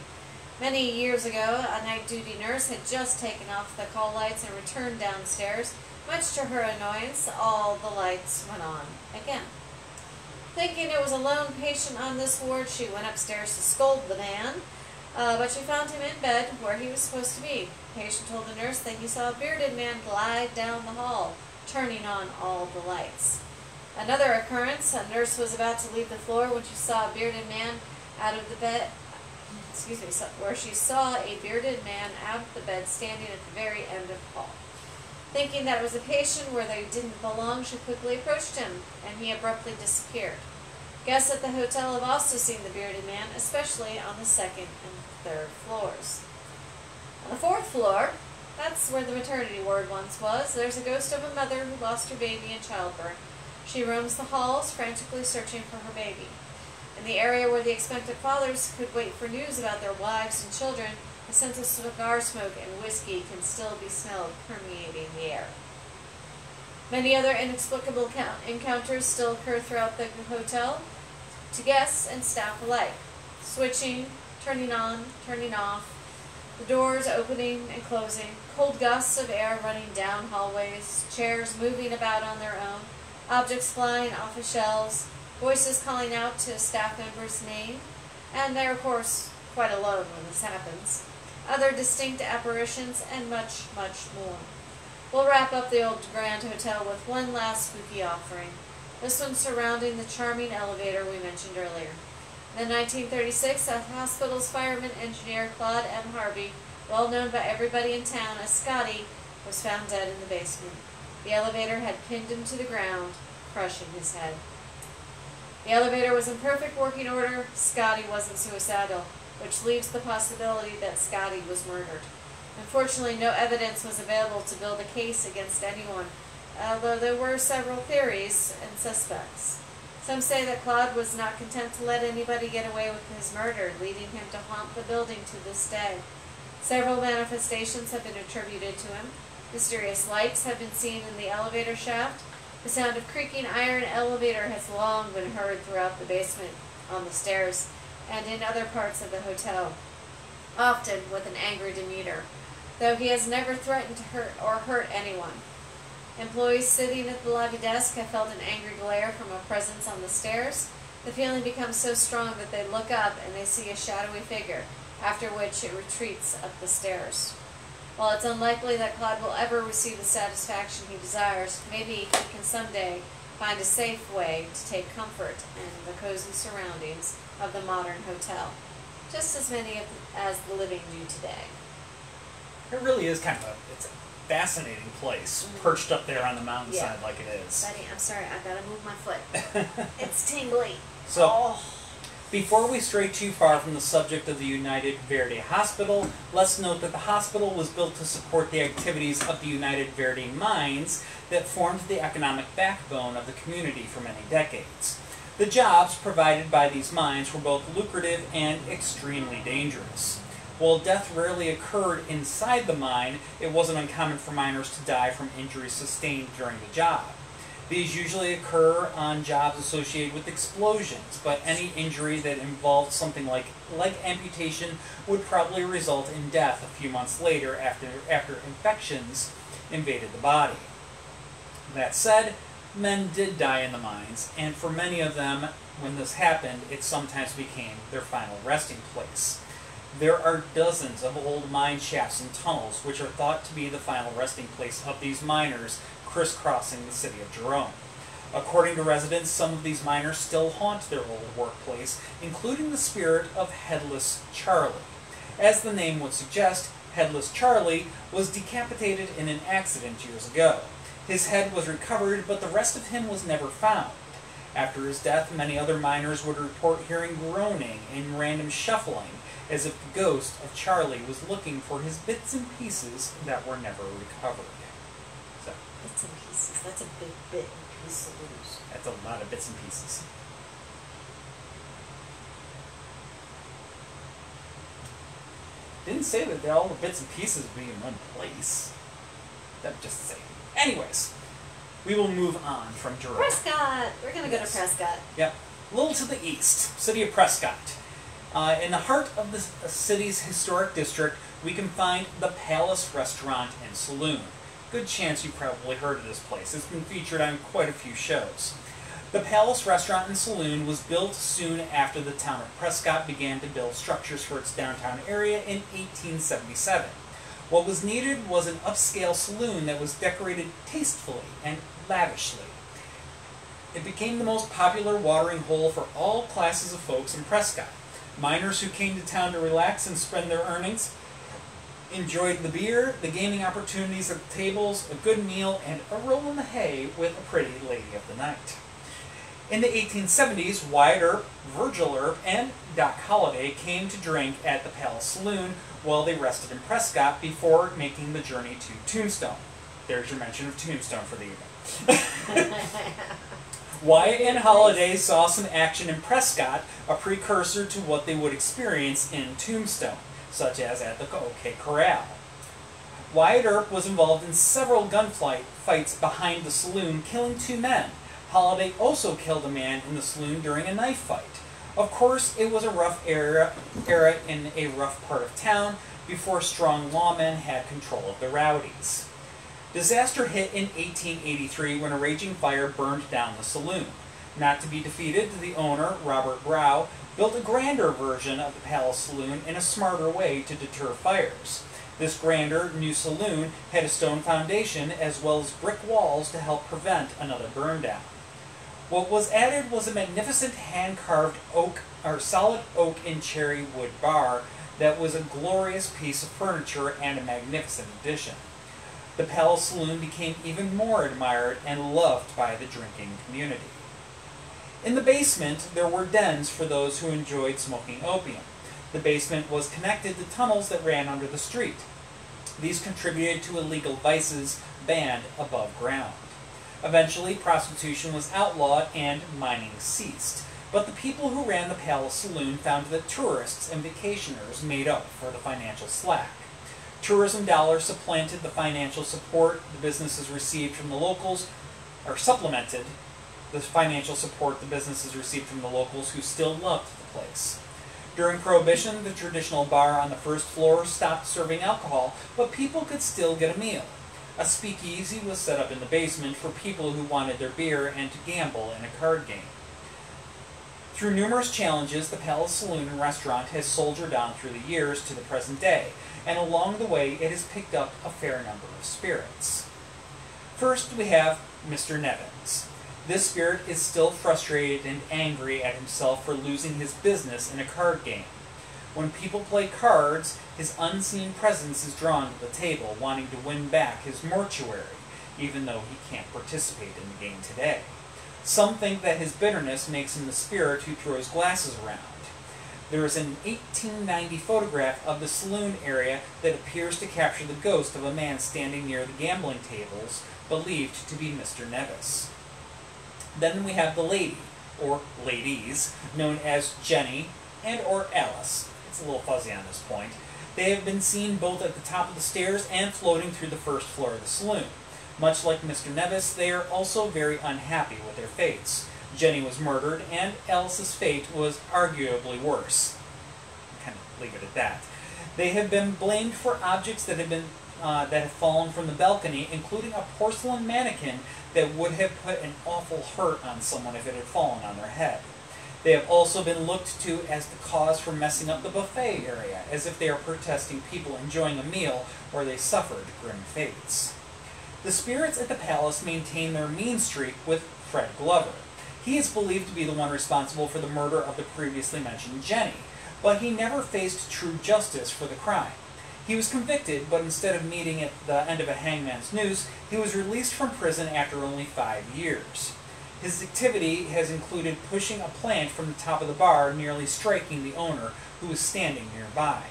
Many years ago, a night duty nurse had just taken off the call lights and returned downstairs. Much to her annoyance, all the lights went on again. Thinking it was a lone patient on this ward, she went upstairs to scold the man, uh, but she found him in bed where he was supposed to be. The patient told the nurse that he saw a bearded man glide down the hall, turning on all the lights. Another occurrence, a nurse was about to leave the floor when she saw a bearded man out of the bed, excuse me, where she saw a bearded man out of the bed standing at the very end of the hall. Thinking that it was a patient where they didn't belong, she quickly approached him, and he abruptly disappeared. Guests at the hotel have also seen the bearded man, especially on the second and third floors. On the fourth floor, that's where the maternity ward once was, there's a ghost of a mother who lost her baby in childbirth. She roams the halls, frantically searching for her baby. In the area where the expectant fathers could wait for news about their wives and children, the scent of cigar smoke and whiskey can still be smelled permeating the air. Many other inexplicable encounters still occur throughout the hotel to guests and staff alike. Switching, turning on, turning off, the doors opening and closing, cold gusts of air running down hallways, chairs moving about on their own, objects flying off of shelves, voices calling out to a staff member's name, and they're of course quite alone when this happens. Other distinct apparitions and much, much more. We'll wrap up the old Grand Hotel with one last spooky offering. This one surrounding the charming elevator we mentioned earlier. In 1936, the hospital's fireman engineer Claude M. Harvey, well known by everybody in town as Scotty, was found dead in the basement. The elevator had pinned him to the ground, crushing his head. The elevator was in perfect working order. Scotty wasn't suicidal, which leaves the possibility that Scotty was murdered. Unfortunately, no evidence was available to build a case against anyone, although there were several theories and suspects. Some say that Claude was not content to let anybody get away with his murder, leading him to haunt the building to this day. Several manifestations have been attributed to him. Mysterious lights have been seen in the elevator shaft. The sound of creaking iron elevator has long been heard throughout the basement, on the stairs, and in other parts of the hotel, often with an angry demeanor, though he has never threatened to hurt or hurt anyone. Employees sitting at the lobby desk have felt an angry glare from a presence on the stairs. The feeling becomes so strong that they look up and they see a shadowy figure, after which it retreats up the stairs. While it's unlikely that Claude will ever receive the satisfaction he desires, maybe he can someday find a safe way to take comfort in the cozy surroundings of the modern hotel, just as many of, as the living do today. It really is kind of a it's a fascinating place, perched up there on the mountainside Yeah. like it is. Buddy, I'm sorry, I gotta move my foot. it's tingly. So oh. Before we stray too far from the subject of the United Verde Hospital, let's note that the hospital was built to support the activities of the United Verde mines that formed the economic backbone of the community for many decades. The jobs provided by these mines were both lucrative and extremely dangerous. While death rarely occurred inside the mine, it wasn't uncommon for miners to die from injuries sustained during the job. These usually occur on jobs associated with explosions, but any injury that involved something like leg amputation would probably result in death a few months later after, after infections invaded the body. That said, men did die in the mines, and for many of them, when this happened, it sometimes became their final resting place. There are dozens of old mine shafts and tunnels which are thought to be the final resting place of these miners crisscrossing the city of Jerome. According to residents, some of these miners still haunt their old workplace, including the spirit of Headless Charlie. As the name would suggest, Headless Charlie was decapitated in an accident years ago. His head was recovered, but the rest of him was never found. After his death, many other miners would report hearing groaning and random shuffling, as if the ghost of Charlie was looking for his bits and pieces that were never recovered. So, Bits and pieces. That's a big bit and piece to lose. that's a lot of bits and pieces. Didn't say that all the bits and pieces would be in one place. That just saying. Anyways, we will move on from Jerome. Prescott. We're gonna go to Prescott. Yep. A little to the east, city of Prescott. Uh, in the heart of the city's historic district, we can find the Palace Restaurant and Saloon. Good chance you've probably heard of this place. It's been featured on quite a few shows. The Palace Restaurant and Saloon was built soon after the town of Prescott began to build structures for its downtown area in 1877. What was needed was an upscale saloon that was decorated tastefully and lavishly. It became the most popular watering hole for all classes of folks in Prescott. Miners who came to town to relax and spend their earnings enjoyed the beer, the gaming opportunities at the tables, a good meal, and a roll in the hay with a pretty lady of the night. In the 1870s, Wyatt Earp, Virgil Earp, and Doc Holliday came to drink at the Palace Saloon while they rested in Prescott before making the journey to Tombstone. There's your mention of Tombstone for the evening. Wyatt and Holliday saw some action in Prescott, a precursor to what they would experience in Tombstone, such as at the OK Corral. Wyatt Earp was involved in several gunfight fights behind the saloon, killing two men. Holliday also killed a man in the saloon during a knife fight. Of course, it was a rough era, era in a rough part of town before strong lawmen had control of the rowdies. Disaster hit in 1883 when a raging fire burned down the saloon. Not to be defeated, the owner, Robert Brow, built a grander version of the Palace Saloon in a smarter way to deter fires. This grander new saloon had a stone foundation as well as brick walls to help prevent another burn down. What was added was a magnificent hand-carved oak or solid oak and cherry wood bar that was a glorious piece of furniture and a magnificent addition. The Palace Saloon became even more admired and loved by the drinking community. In the basement, there were dens for those who enjoyed smoking opium. The basement was connected to tunnels that ran under the street. These contributed to illegal vices banned above ground. Eventually, prostitution was outlawed and mining ceased. But the people who ran the Palace Saloon found that tourists and vacationers made up for the financial slack. Tourism dollars supplanted the financial support the businesses received from the locals, or supplemented the financial support the businesses received from the locals who still loved the place. During Prohibition, the traditional bar on the first floor stopped serving alcohol, but people could still get a meal. A speakeasy was set up in the basement for people who wanted their beer and to gamble in a card game. Through numerous challenges, the Palace Saloon and Restaurant has soldiered on through the years to the present day, and along the way it has picked up a fair number of spirits. First, we have Mr. Nevins. This spirit is still frustrated and angry at himself for losing his business in a card game. When people play cards, his unseen presence is drawn to the table, wanting to win back his mortuary, even though he can't participate in the game today. Some think that his bitterness makes him the spirit who throws glasses around. There is an 1890 photograph of the saloon area that appears to capture the ghost of a man standing near the gambling tables, believed to be Mr. Nevis. Then we have the lady, or ladies, known as Jenny and or Alice. It's a little fuzzy on this point. They have been seen both at the top of the stairs and floating through the first floor of the saloon. Much like Mr. Nevis, they are also very unhappy with their fates. Jenny was murdered, and Alice's fate was arguably worse. Kind of leave it at that. They have been blamed for objects that have been uh, that have fallen from the balcony, including a porcelain mannequin that would have put an awful hurt on someone if it had fallen on their head. They have also been looked to as the cause for messing up the buffet area, as if they are protesting people enjoying a meal where they suffered grim fates. The spirits at the palace maintain their mean streak with Fred Glover. He is believed to be the one responsible for the murder of the previously mentioned Jenny, but he never faced true justice for the crime. He was convicted, but instead of meeting at the end of a hangman's noose, he was released from prison after only five years. His activity has included pushing a plant from the top of the bar, nearly striking the owner, who was standing nearby.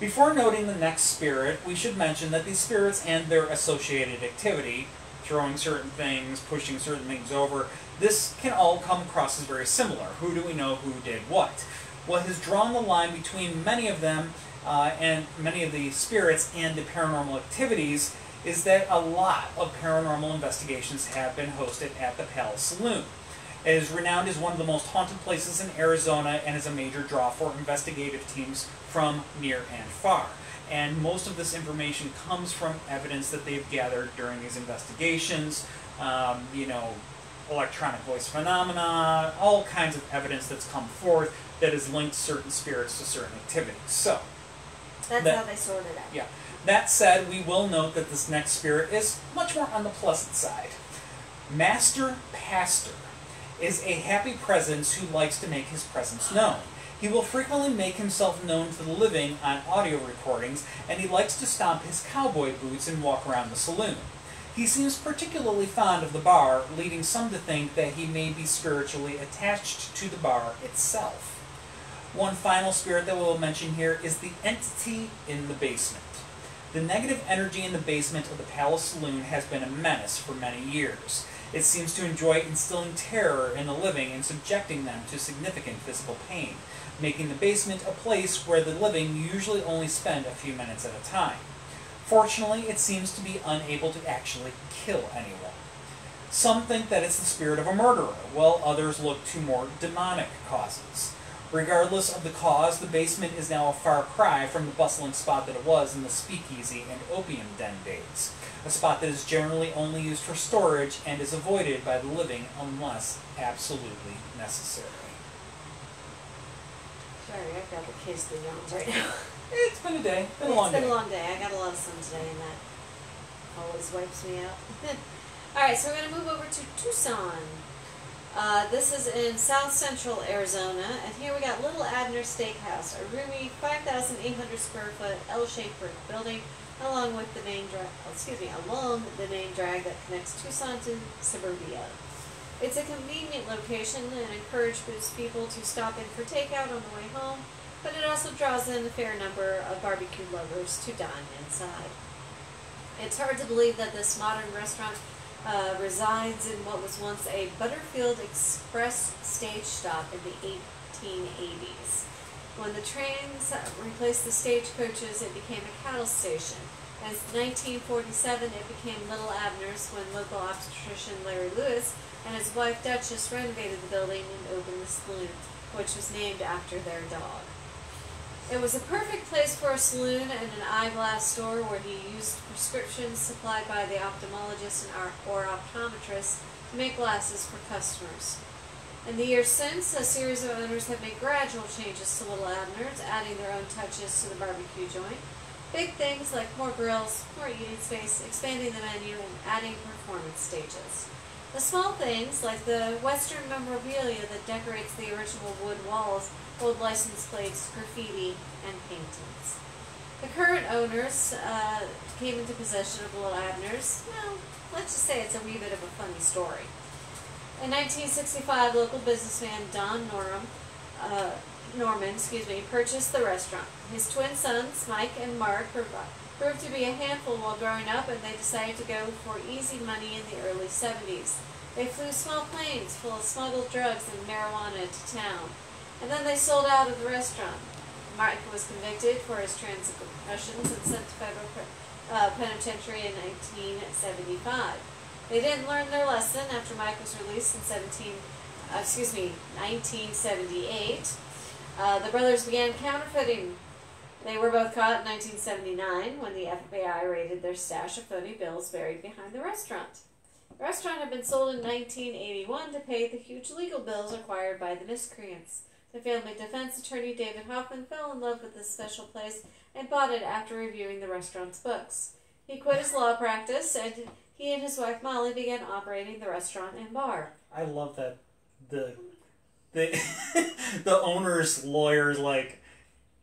Before noting the next spirit, we should mention that these spirits and their associated activity, throwing certain things, pushing certain things over, this can all come across as very similar. Who do we know who did what? What has drawn the line between many of them uh, and many of the spirits and the paranormal activities is that a lot of paranormal investigations have been hosted at the Palace Saloon. It is renowned as one of the most haunted places in Arizona and is a major draw for investigative teams from near and far. And most of this information comes from evidence that they've gathered during these investigations, um, you know, electronic voice phenomena, all kinds of evidence that's come forth that has linked certain spirits to certain activities. So, That's That- how they sort it out. yeah. That said, we will note that this next spirit is much more on the pleasant side. Master Pastor is a happy presence who likes to make his presence known. He will frequently make himself known to the living on audio recordings, and he likes to stomp his cowboy boots and walk around the saloon. He seems particularly fond of the bar, leading some to think that he may be spiritually attached to the bar itself. One final spirit that we'll mention here is the entity in the basement. The negative energy in the basement of the Palace Saloon has been a menace for many years. It seems to enjoy instilling terror in the living and subjecting them to significant physical pain, making the basement a place where the living usually only spend a few minutes at a time. Fortunately, it seems to be unable to actually kill anyone. Some think that it's the spirit of a murderer, while others look to more demonic causes. Regardless of the cause, the basement is now a far cry from the bustling spot that it was in the speakeasy and opium den days. A spot that is generally only used for storage and is avoided by the living unless absolutely necessary. Sorry, I've got the case of the yawns right now. It's been a day, been a long it's been day. a long day. I got a lot of sun today, and that always wipes me out. All right, so we're gonna move over to Tucson. Uh, this is in south central Arizona, and here we got Little Abner Steakhouse, a roomy 5,800 square foot L-shaped brick building, along with the main drag. Excuse me, along the main drag that connects Tucson to Suburbia. It's a convenient location and encourages people to stop in for takeout on the way home, but it also draws in a fair number of barbecue lovers to dine inside. It's hard to believe that this modern restaurant uh, resides in what was once a Butterfield Express stage stop in the 1880s. When the trains replaced the stagecoaches, it became a cattle station. As 1947, it became Little Abner's when local obstetrician Larry Lewis and his wife Duchess renovated the building and opened the saloon, which was named after their dog. It was a perfect place for a saloon and an eyeglass store where he used prescriptions supplied by the ophthalmologist and our- or optometrist to make glasses for customers. In the years since, a series of owners have made gradual changes to Little Abner's, adding their own touches to the barbecue joint. Big things like more grills, more eating space, expanding the menu, and adding performance stages. The small things, like the Western memorabilia that decorates the original wood walls, hold license plates, graffiti, and paintings. The current owners uh, came into possession of Little Abner's. Well, let's just say it's a wee bit of a funny story. In 1965, local businessman Don Norman, uh, Norman, excuse me, purchased the restaurant. His twin sons, Mike and Mark, proved to be a handful while growing up, and they decided to go for easy money in the early 70s. They flew small planes full of smuggled drugs and marijuana to town, and then they sold out of the restaurant. Mike was convicted for his transgressions and sent to federal uh, penitentiary in 1975. They didn't learn their lesson after Mike was released in 17, uh, excuse me, 1978. Uh, the brothers began counterfeiting. They were both caught in 1979 when the FBI raided their stash of phony bills buried behind the restaurant. The restaurant had been sold in 1981 to pay the huge legal bills acquired by the miscreants. The family defense attorney David Hoffman fell in love with this special place and bought it after reviewing the restaurant's books. He quit his law practice and he and his wife Molly began operating the restaurant and bar. I love that the the the owner's lawyer's like,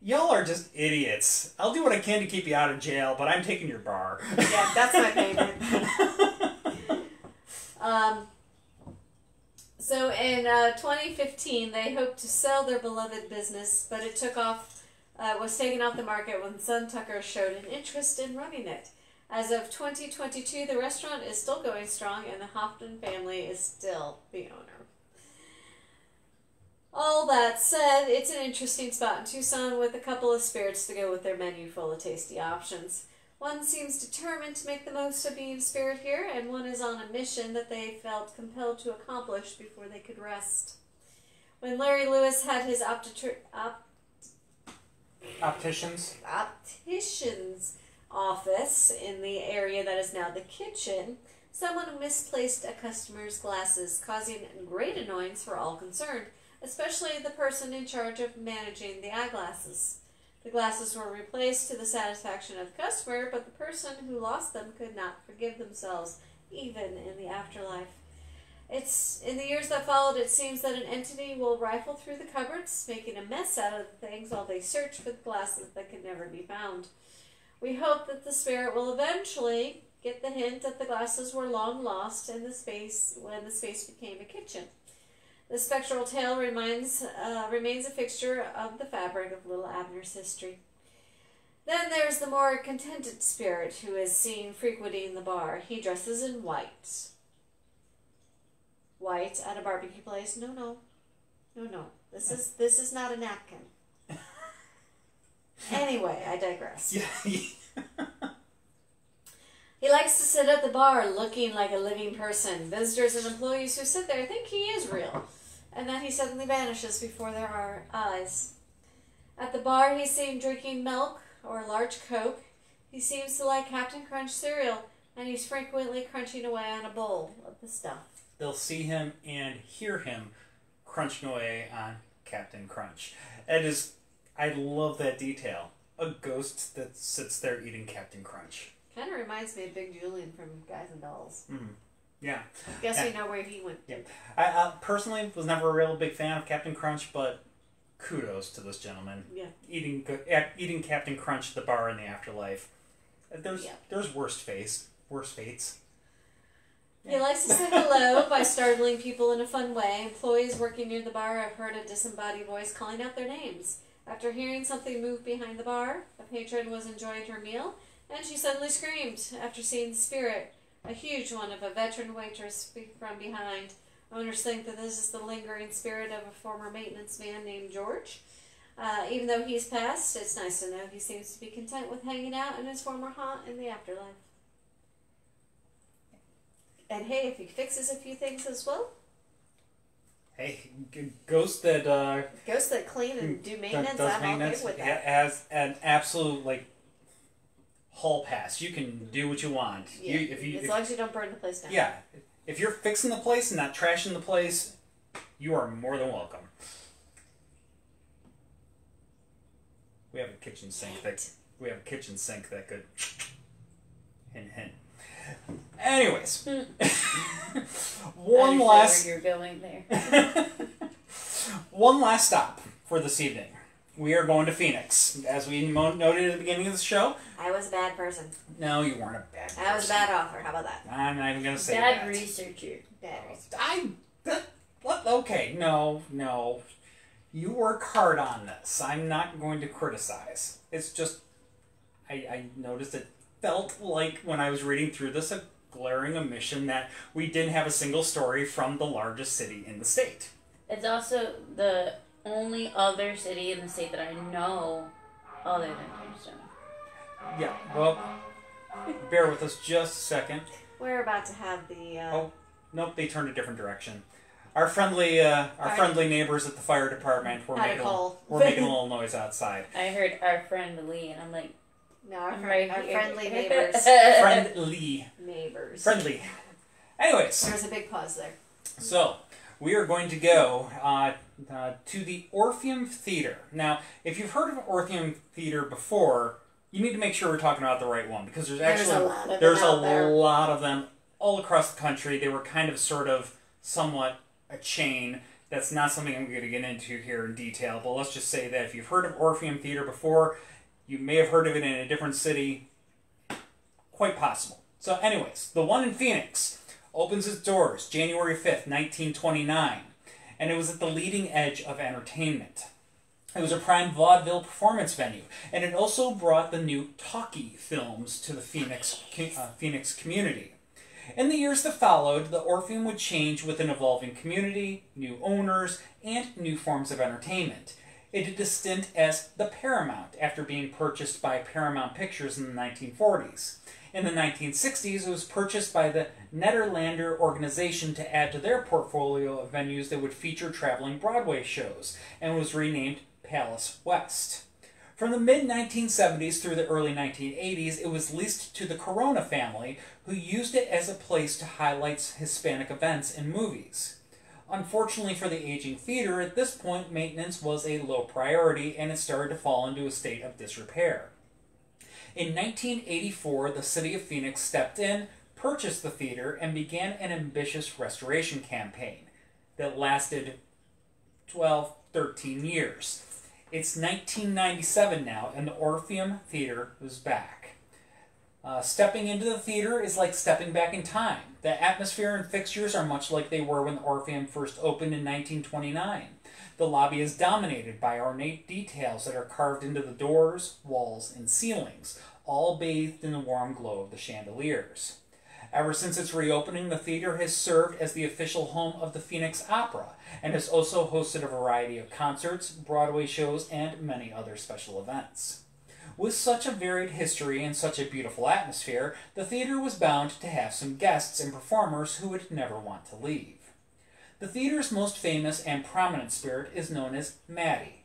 y'all are just idiots. I'll do what I can to keep you out of jail, but I'm taking your bar. Yeah, that's my favorite. um, so in uh, 2015, they hoped to sell their beloved business, but it took off, uh, was taken off the market when son Tucker showed an interest in running it. As of 2022, the restaurant is still going strong, and the Hoffman family is still the owner. All that said, it's an interesting spot in Tucson with a couple of spirits to go with their menu full of tasty options. One seems determined to make the most of being a spirit here, and one is on a mission that they felt compelled to accomplish before they could rest. When Larry Lewis had his optitri- op- Opticians. optician's office in the area that is now the kitchen, someone misplaced a customer's glasses, causing great annoyance for all concerned, especially the person in charge of managing the eyeglasses. The glasses were replaced to the satisfaction of the customer, but the person who lost them could not forgive themselves, even in the afterlife. It's in the years that followed. It seems that an entity will rifle through the cupboards, making a mess out of the things while they search for the glasses that can never be found. We hope that the spirit will eventually get the hint that the glasses were long lost in the space when the space became a kitchen. The spectral tale reminds, uh, remains a fixture of the fabric of Little Abner's history. Then there's the more contented spirit who is seen frequenting the bar. He dresses in white. White at a barbecue place? No, no, no, no. This is this is not a napkin. Anyway, I digress. Yeah. He likes to sit at the bar looking like a living person. Visitors and employees who sit there think he is real, and then he suddenly vanishes before their eyes. At the bar, he's seen drinking milk or a large Coke. He seems to like Captain Crunch cereal, and he's frequently crunching away on a bowl of the stuff. They'll see him and hear him crunching away on Captain Crunch. It is. I love that detail. A ghost that sits there eating Captain Crunch. Kind of reminds me of Big Julian from Guys and Dolls. Mm. Yeah. Guess Yeah. we know where he went. Yeah. I, I personally was never a real big fan of Captain Crunch, but kudos to this gentleman Yeah. eating eating Captain Crunch at the bar in the afterlife. There's Yeah. there's worst face, worst fates. He likes to say hello by startling people in a fun way. Employees working near the bar have heard a disembodied voice calling out their names. After hearing something move behind the bar, a patron was enjoying her meal, and she suddenly screamed after seeing the spirit, a huge one of a veteran waitress from behind. Owners think that this is the lingering spirit of a former maintenance man named George. Uh, even though he's passed, it's nice to know he seems to be content with hanging out in his former haunt in the afterlife. And hey, if he fixes a few things as well, Hey, g- ghost that uh, ghosts that clean and do maintenance, does I'm maintenance okay with that. has an absolute like hall pass. You can do what you want. Yeah, You, if you as if- long as you don't burn the place down. yeah, if you're fixing the place and not trashing the place, you are more than welcome. We have a kitchen sink that we have a kitchen sink that could hint hint. Anyways, hmm. one last you're going there. one last stop for this evening. We are going to Phoenix, as we mo- noted at the beginning of the show. I was a bad person. No, you weren't a bad. I was a bad author. How about that? I'm not even gonna say Bad that. researcher. Bad reason. I. That, what? Okay, no, no. You work hard on this. I'm not going to criticize. It's just, I, I noticed it felt like when I was reading through this a glaring omission that we didn't have a single story from the largest city in the state. It's also the only other city in the state that I know other than Tombstone. Yeah. Well, bear with us just a second. We're about to have the. Uh, Oh, nope, they turned a different direction. Our friendly, uh, our Fire- friendly neighbors at the fire department were Had a making, call. were making a little noise outside. I heard our friend Lee, and I'm like, no, our, fr- right our friendly neighbors. Friendly, neighbors. friendly. Anyways, There was a big pause there. so we are going to go uh, uh, to the Orpheum Theater. Now, if you've heard of Orpheum Theater before, you need to make sure we're talking about the right one because there's There's actually a lot of there's them a lot of them all across the country. They were kind of sort of somewhat a chain. That's not something I'm going to get into here in detail, but let's just say that if you've heard of Orpheum Theater before, you may have heard of it in a different city. Quite possible. So, anyways, the one in Phoenix opens its doors January 5th, 1929, and it was at the leading edge of entertainment. It was a prime vaudeville performance venue, and it also brought the new talkie films to the Phoenix uh, Phoenix community. In the years that followed, the Orpheum would change with an evolving community, new owners, and new forms of entertainment. It did a stint as the Paramount after being purchased by Paramount Pictures in the 1940s. In the 1960s, it was purchased by the Nederlander organization to add to their portfolio of venues that would feature traveling Broadway shows, and was renamed Palace West. From the mid 1970s through the early 1980s, it was leased to the Corona family, who used it as a place to highlight Hispanic events and movies. Unfortunately for the aging theater, at this point, maintenance was a low priority and it started to fall into a state of disrepair. In 1984, the city of Phoenix stepped in, purchased the theater, and began an ambitious restoration campaign that lasted 12, 13 years. It's 1997 now, and the Orpheum Theater is back. Uh, stepping into the theater is like stepping back in time. The atmosphere and fixtures are much like they were when the Orpheum first opened in 1929. The lobby is dominated by ornate details that are carved into the doors, walls, and ceilings, all bathed in the warm glow of the chandeliers. Ever since its reopening, the theater has served as the official home of the Phoenix Opera and has also hosted a variety of concerts, Broadway shows, and many other special events. With such a varied history and such a beautiful atmosphere, the theater was bound to have some guests and performers who would never want to leave. The theater's most famous and prominent spirit is known as Maddie.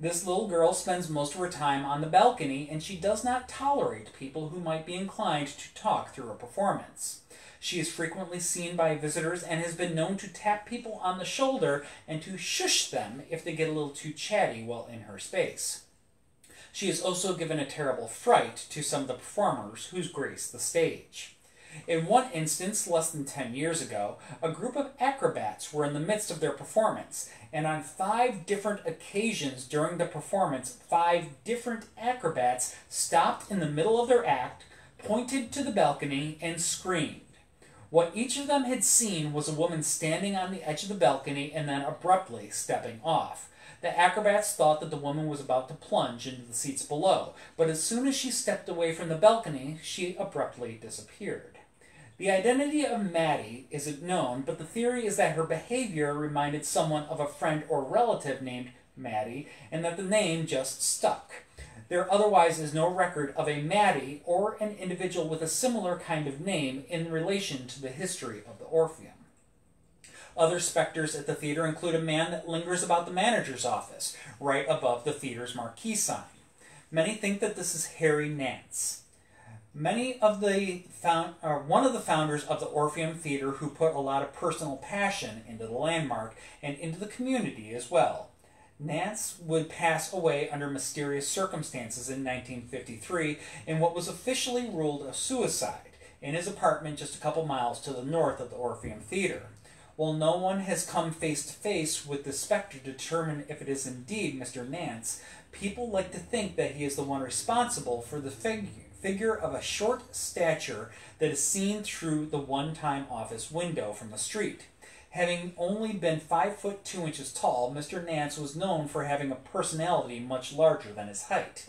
This little girl spends most of her time on the balcony and she does not tolerate people who might be inclined to talk through a performance. She is frequently seen by visitors and has been known to tap people on the shoulder and to shush them if they get a little too chatty while in her space. She has also given a terrible fright to some of the performers who's graced the stage. In one instance, less than 10 years ago, a group of acrobats were in the midst of their performance, and on five different occasions during the performance, five different acrobats stopped in the middle of their act, pointed to the balcony, and screamed. What each of them had seen was a woman standing on the edge of the balcony and then abruptly stepping off. The acrobats thought that the woman was about to plunge into the seats below, but as soon as she stepped away from the balcony, she abruptly disappeared. The identity of Maddie isn't known, but the theory is that her behavior reminded someone of a friend or relative named Maddie, and that the name just stuck. There otherwise is no record of a Maddie or an individual with a similar kind of name in relation to the history of the Orpheum. Other specters at the theater include a man that lingers about the manager's office, right above the theater's marquee sign. Many think that this is Harry Nance. Many of the found, or one of the founders of the Orpheum Theater who put a lot of personal passion into the landmark and into the community as well. Nance would pass away under mysterious circumstances in 1953 in what was officially ruled a suicide in his apartment just a couple miles to the north of the Orpheum Theater. While no one has come face to face with the specter to determine if it is indeed Mr. Nance, people like to think that he is the one responsible for the figure, figure of a short stature that is seen through the one time office window from the street. Having only been five foot two inches tall, Mr. Nance was known for having a personality much larger than his height.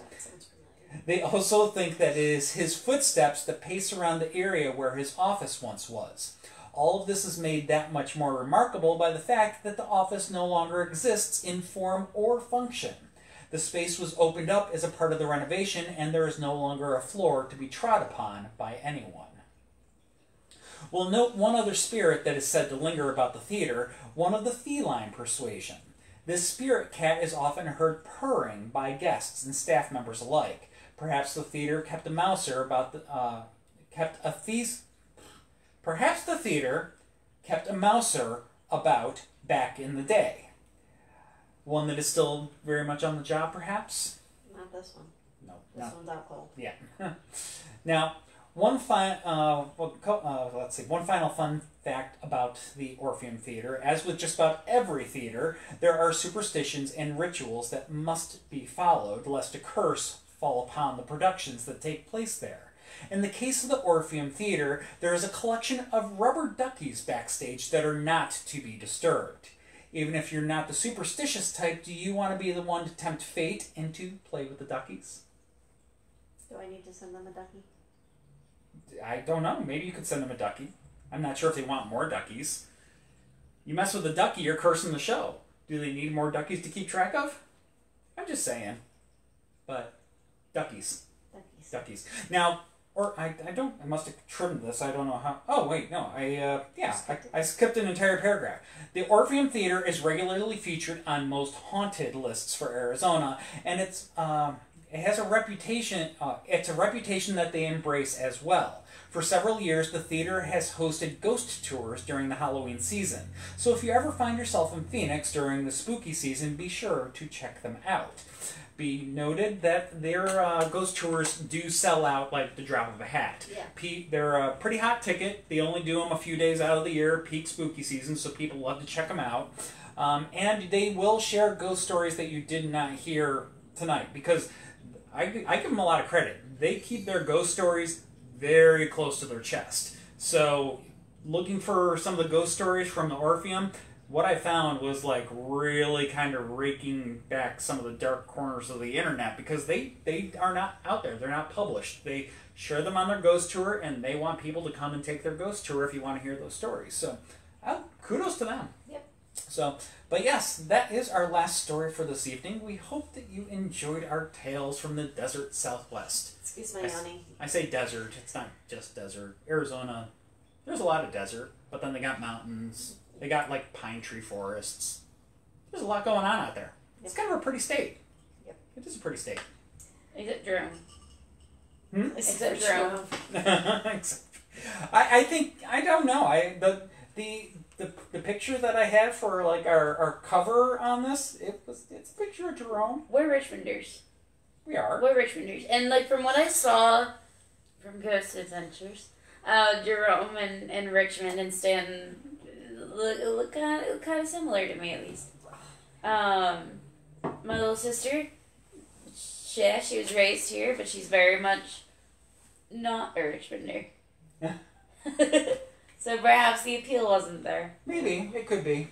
They also think that it is his footsteps that pace around the area where his office once was. All of this is made that much more remarkable by the fact that the office no longer exists in form or function. The space was opened up as a part of the renovation, and there is no longer a floor to be trod upon by anyone. We'll note one other spirit that is said to linger about the theater, one of the feline persuasion. This spirit cat is often heard purring by guests and staff members alike. Perhaps the theater kept a mouser about the uh, kept a thief. Perhaps the theater kept a mouser about back in the day. One that is still very much on the job, perhaps. Not this one. No, This not one's out cold. yeah. now, one final, uh, well, uh, let's see. One final fun fact about the Orpheum Theater: as with just about every theater, there are superstitions and rituals that must be followed, lest a curse fall upon the productions that take place there. In the case of the Orpheum Theater, there is a collection of rubber duckies backstage that are not to be disturbed. Even if you're not the superstitious type, do you want to be the one to tempt fate and to play with the duckies? Do I need to send them a ducky? I don't know. Maybe you could send them a ducky. I'm not sure if they want more duckies. You mess with a ducky, you're cursing the show. Do they need more duckies to keep track of? I'm just saying. But duckies, Duckies. duckies. Now, or I, I don't. I must have trimmed this. I don't know how. Oh wait, no. I uh, yeah. I, I skipped an entire paragraph. The Orpheum Theater is regularly featured on most haunted lists for Arizona, and it's um, it has a reputation. Uh, it's a reputation that they embrace as well. For several years, the theater has hosted ghost tours during the Halloween season. So if you ever find yourself in Phoenix during the spooky season, be sure to check them out. Be noted that their uh, ghost tours do sell out like the drop of a hat. Yeah. Pe- they're a pretty hot ticket. They only do them a few days out of the year, peak spooky season, so people love to check them out. Um, and they will share ghost stories that you did not hear tonight because I, I give them a lot of credit. They keep their ghost stories very close to their chest. So, looking for some of the ghost stories from the Orpheum, what I found was like really kind of raking back some of the dark corners of the internet because they they are not out there. They're not published. They share them on their ghost tour, and they want people to come and take their ghost tour if you want to hear those stories. So, uh, kudos to them. Yep. So, but yes, that is our last story for this evening. We hope that you enjoyed our tales from the desert southwest. Excuse my yawning. I say desert, it's not just desert. Arizona, there's a lot of desert, but then they got mountains. They got like pine tree forests. There's a lot going on out there. It's kind of a pretty state. Yep. It is a pretty state. Except Jerome. Hmm? Except Jerome. I, I think I don't know. I the the the, the picture that I had for like our, our cover on this, it was it's a picture of Jerome. We're Richmonders. We are. We're Richmonders. And like from what I saw from Ghost Adventures, uh, Jerome and, and Richmond and Staunton look, look kind of kind of similar to me at least. Um, my little sister, she, yeah, she was raised here, but she's very much not a Richmonder. so perhaps the appeal wasn't there. Maybe it could be.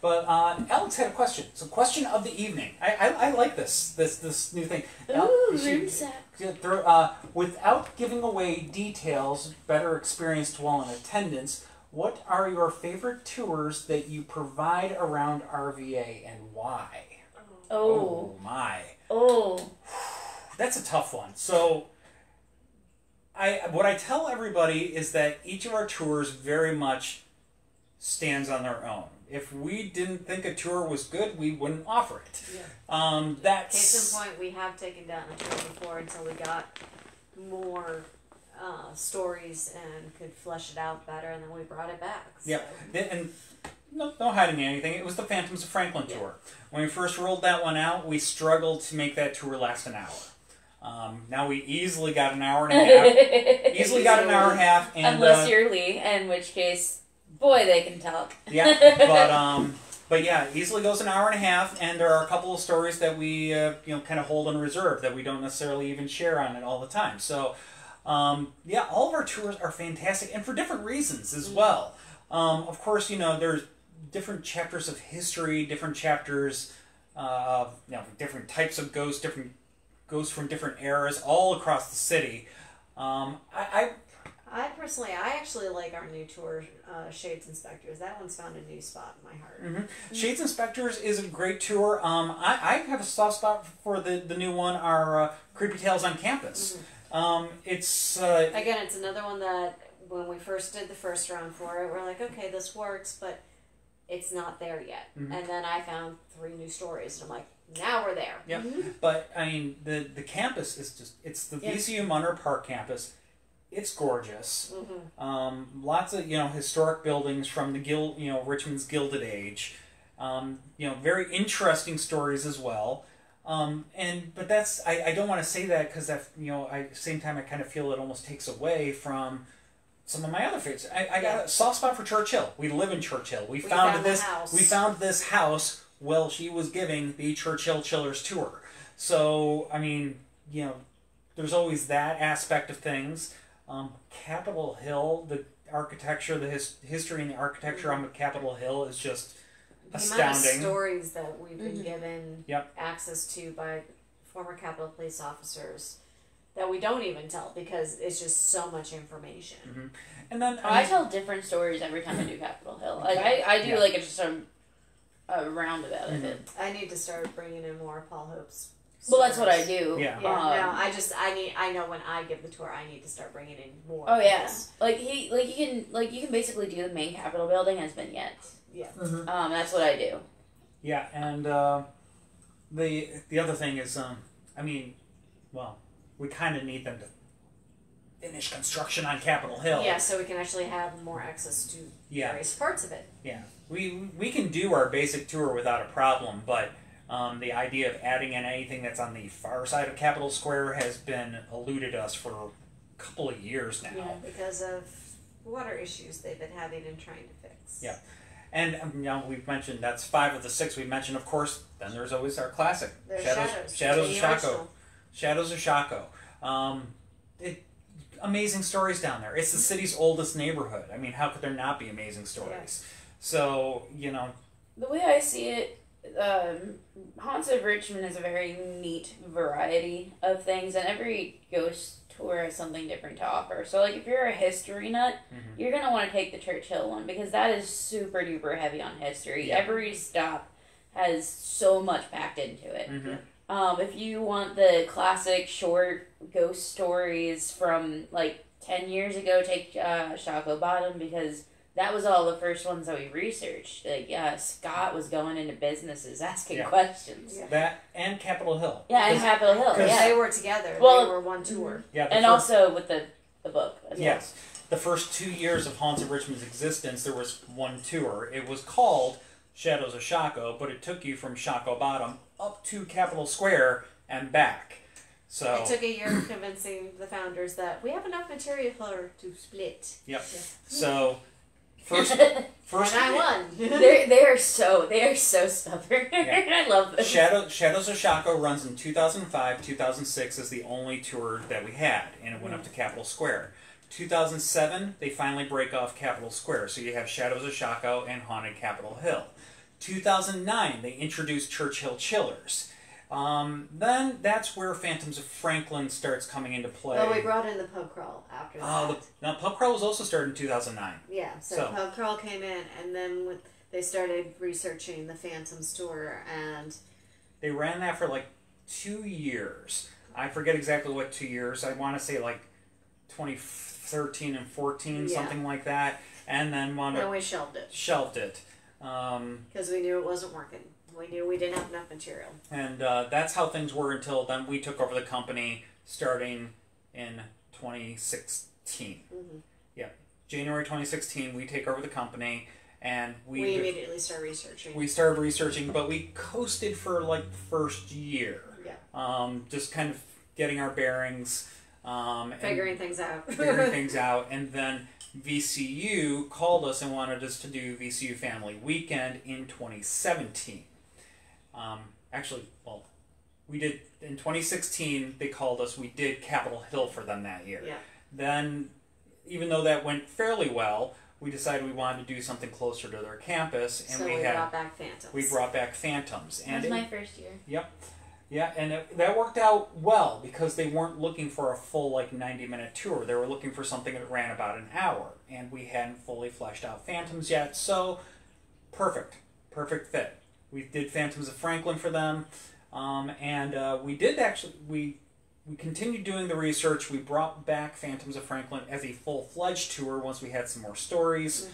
But uh, Alex had a question. So, question of the evening. I, I, I like this this this new thing. Ooh, she- room sack. Yeah, there- uh, without giving away details, better experienced while in attendance, what are your favorite tours that you provide around RVA and why? Oh, my. oh, That's a tough one. So I what I tell everybody is that each of our tours very much stands on their own. If we didn't think a tour was good, we wouldn't offer it. Yeah. Um, that's Case in point, we have taken down a tour before until we got more uh, stories and could flesh it out better, and then we brought it back. So. Yeah, and no, no hiding anything. It was the Phantoms of Franklin Yeah. tour. When we first rolled that one out, we struggled to make that tour last an hour. Um, now we easily got an hour and a half. easily got an hour and a half, and Unless uh, you're Lee, in which case, boy, they can talk. yeah, but um, but yeah, easily goes an hour and a half, and there are a couple of stories that we uh, you know kind of hold in reserve that we don't necessarily even share on it all the time. So um, yeah, all of our tours are fantastic, and for different reasons as well. Um, of course, you know there's different chapters of history, different chapters uh, of you know different types of ghosts, different ghosts from different eras, all across the city. Um, I, I I personally, I actually like our new tour, uh, Shades Inspectors. That one's found a new spot in my heart. hmm Shades Inspectors is a great tour. Um, I, I have a soft spot for the, the new one, our uh, Creepy Tales on Campus. Um, it's uh, Again, it's another one that when we first did the first round for it, we're like, okay, this works, but it's not there yet. Mhm. And then I found three new stories, and I'm like, now we're there. yeah, but I mean the the campus is just it's the Yeah. VCU Monroe Park campus. It's gorgeous. hmm Um, lots of you know historic buildings from the guild, you know Richmond's Gilded Age. Um, you know, very interesting stories as well. Um, and but that's I, I don't want to say that because that you know I, at the same time I kind of feel it almost takes away from some of my other favorites. I, I got a soft spot for Churchill. We live in Churchill. We, We found, found this. house. We found this house while she was giving the Churchill Chillers tour. So I mean, you know, there's always that aspect of things. Um, Capitol Hill, the architecture, the his, history and the architecture on Capitol Hill is just The amount of stories that we've been Mhm. given Yep. access to by former Capitol police officers that we don't even tell because it's just so much information. Mm-hmm. And then Oh, I tell different stories every time I do Capitol Hill. Mm-hmm. Like I, I do Yeah. like a, just a, a roundabout of mm-hmm. it. I need to start bringing in more Paul Hope's. Well, that's what I do. Yeah. Yeah, Um, no, I just I need I know when I give the tour I need to start bringing in more. Oh yeah, like he, like you can, like you can basically do the main Capitol building as vignettes. Yeah. Um, that's what I do. Yeah, and uh, the the other thing is, um, I mean, well, we kind of need them to finish construction on Capitol Hill. Yeah, so we can actually have more access to Yeah. various parts of it. Yeah, we we can do our basic tour without a problem, but um, the idea of adding in anything that's on the far side of Capitol Square has been eluded us for a couple of years now. Yeah, because of water issues they've been having and trying to fix. Yeah. And um, you know, we've mentioned that's five of the six we mentioned. Of course, then there's always our classic There's Shadows, shadows. Shadows of the Shockoe. Shadows of Shockoe. Um, it amazing stories down there. It's the city's oldest neighborhood. I mean, how could there not be amazing stories? So you know, The way I see it, um, Haunts of Richmond is a very neat variety of things, and every ghost tour has something different to offer. So, like, if you're a history nut, Mhm. you're gonna want to take the Churchill one because that is super duper heavy on history. Yeah. Every stop has so much packed into it. mhm. Um, if you want the classic short ghost stories from like 10 years ago, take uh, Shockoe Bottom because that was all the first ones that we researched. Like, yeah, Scott was going into businesses asking Yeah. questions. Yeah. that and Capitol Hill. Yeah, and Capitol Hill. Yeah. They were together. Well- they were one tour. Mm-hmm. yeah, And first- also with the, the book. as well. Yes. The first two years of Haunts of Richmond's existence, there was one tour. It was called Shadows of Shockoe, but it took you from Shockoe Bottom up to Capitol Square and back. So, It took a year convincing the founders that we have enough material for to split. yep. So, first, first, and I won. They're, they are so they are so stubborn. Yeah. I love them. Shadow, Shadows of Shockoe runs in 2005, 2006 is the only tour that we had, and it went up to Capitol Square. 2007, they finally break off Capitol Square, so you have Shadows of Shockoe and Haunted Capitol Hill. 2009, they introduced Churchill Chillers. Um, then that's where Phantoms of Franklin starts coming into play. well, we brought in the pub crawl after that. Oh, the, now Pub Crawl was also started in 2009. yeah, so, so- pub crawl came in, and then with, they started researching the Phantoms tour, and They ran that for like two years. I forget exactly what two years. I want to say like 2013 and 14, Yeah. something like that. And then wound then we shelved it shelved it. Um, because we knew it wasn't working. We knew we didn't have enough material. and uh, that's how things were until then we took over the company starting in 2016. Mhm. Yeah, January 2016, we take over the company and we We, immediately start researching. we started researching, but we coasted for like the first year. yeah, um, just kind of getting our bearings, um, and figuring things out. figuring things out, and then VCU called us and wanted us to do VCU Family Weekend in 2017. Um, actually, well, we did in 2016. They called us. We did Capitol Hill for them that year. yeah, Then, even though that went fairly well, we decided we wanted to do something closer to their campus, and so we, we had brought back Phantoms. we brought back Phantoms, That and was it- my first year. Yep. Yeah, and it, that worked out well because they weren't looking for a full like ninety minute tour. They were looking for something that ran about an hour, and we hadn't fully fleshed out Phantoms yet. So, perfect, perfect fit. We did Phantoms of Franklin for them, um, and uh, we did actually we we continued doing the research. We brought back Phantoms of Franklin as a full fledged tour once we had some more stories,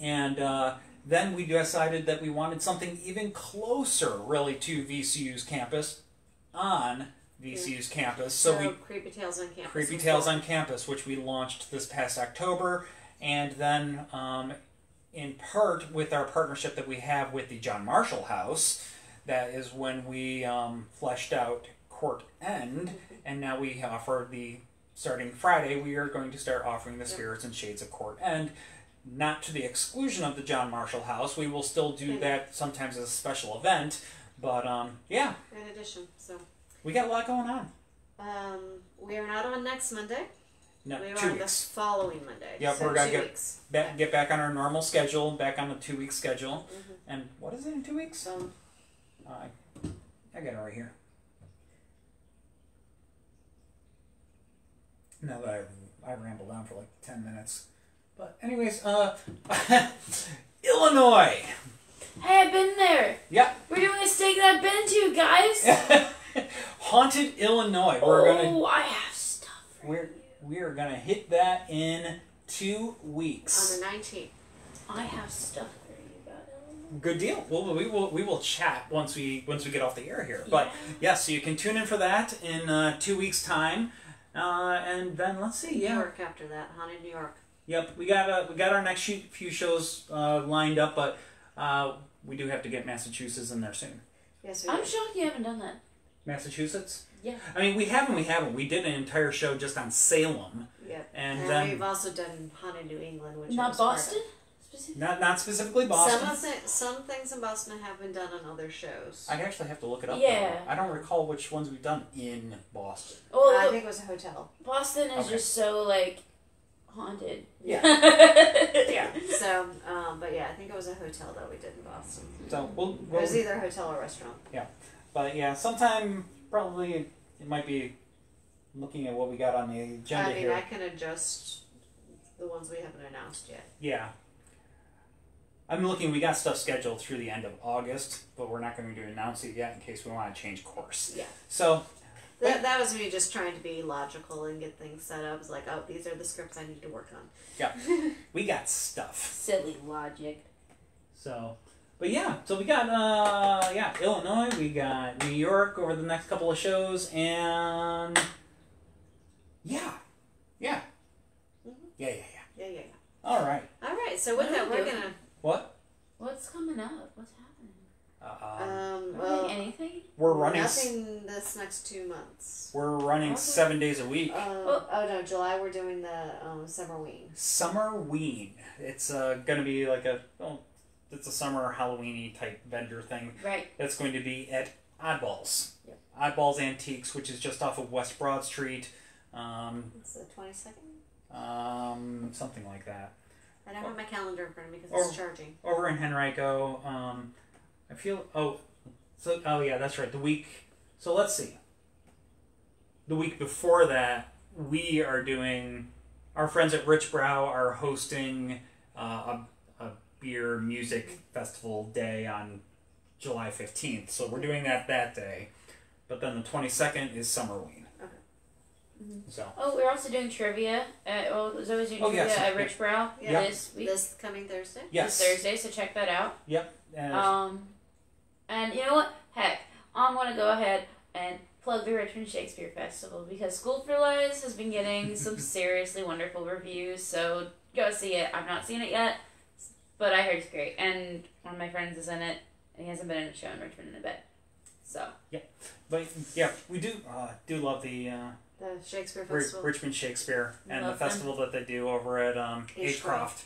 and. Uh, then we decided that we wanted something even closer, really, to VCU's campus on VCU's campus. So, we Creepy Tales on Campus. Creepy Tales on Campus, which we launched this past October, and then um, in part with our partnership that we have with the John Marshall House, that is when we um, fleshed out Court End, and now we offer the starting Friday. We are going to start offering the Spirits and Shades of Court End. Not to the exclusion of the John Marshall House. We will still do Mhm. that sometimes as a special event, but um, yeah, In addition, so we got a lot going on. um, we are not on next Monday. No, we are two on weeks. the following Monday. Yep, so we're gonna get- weeks. back, get back on our normal schedule, back on the two week schedule. Mhm. And what is it in two weeks? So I, I got it right here. Now that I I rambled on for like ten minutes, but anyways, uh, Illinois. Hey, I've been there. Yep. We're doing a steak that I've been to, guys. Haunted Illinois. We're gonna oh, I have stuff. for we're you. We are gonna hit that in two weeks. on the nineteenth. I have stuff for you about Illinois. Good deal. Well, we will we will chat once we once we get off the air here. But yeah, so you can tune in for that in uh, two weeks' time, uh, and then let's see. New Yeah, York after that. Haunted New York. yep. We got uh, we got our next few few shows uh, lined up, but uh, we do have to get Massachusetts in there soon. Yes, we I'm shocked you haven't done that. Massachusetts. Yeah. I mean, we haven't. We haven't. We did an entire show just on Salem, Yeah. and And, then we've also done Haunted New England, which Not was part of- Boston specific? Not not specifically Some Boston. of the, some things in Boston have been done on other shows. I'd actually have to look it up. Yeah. though. I don't recall which ones we've done in Boston. Oh, I think it was a hotel. Boston is Okay. just so like haunted. Yeah. yeah. So, um, but yeah, I think it was a hotel that we did in Boston. So we'll, It we'll was either a hotel or restaurant. Yeah, but yeah, sometime probably it might be looking at what we got on the agenda I mean, here. I can adjust the ones we haven't announced yet. Yeah. I'm looking, we got stuff scheduled through the end of August, but we're not going to announce it yet in case we want to change course. Yeah. So, That, that was me just trying to be logical and get things set up. It's like, oh, these are the scripts I need to work on. Yeah. we got stuff. Silly logic. So, but yeah, so we got, uh, yeah, Illinois, we got New York over the next couple of shows, and yeah, yeah, Mhm. yeah, yeah, yeah. Yeah, yeah, yeah. All right. All right, so with What that, we we're doing? gonna. What? What's coming up? What's happening? Uh, Um, Are well, anything? we're running. s- nothing this next two months. We're running Okay. seven days a week. Um, Oh. oh no, July we're doing the um, summer ween. Summer Ween. It's uh, going to be like a, oh, it's a summer Halloweeny type vendor thing. Right. That's going to be at Oddballs. Yep. Oddballs Antiques, which is just off of West Broad Street. Um, It's the twenty second. um, something like that. I don't have my calendar in front of me because Or- it's charging. Over in Henrico. Um, I feel, oh, so, oh yeah, that's right. The week, so let's see. The week before that, we are doing, our friends at Richbrau are hosting uh, a, a beer music festival day on July 15th. So we're doing that that day. But then the 22nd is Summerween. Okay. Mhm. So, Oh, we're also doing trivia. At, well, Zoe's doing Oh, trivia yes. at Richbrau Yeah. this week. This coming Thursday. yes. This Thursday, so check that out. And Um, and you know what? Heck, I'm gonna go ahead and plug the Richmond Shakespeare Festival because School for Lies has been getting some seriously wonderful reviews. So go see it. I've not seen it yet, but I heard it's great, and one of my friends is in it, and he hasn't been in a show in Richmond in a bit. So yeah, But yeah, we do uh, do love the uh, The Shakespeare Ri- Festival. Richmond Shakespeare and the Love them. festival that they do over at um, Agecroft.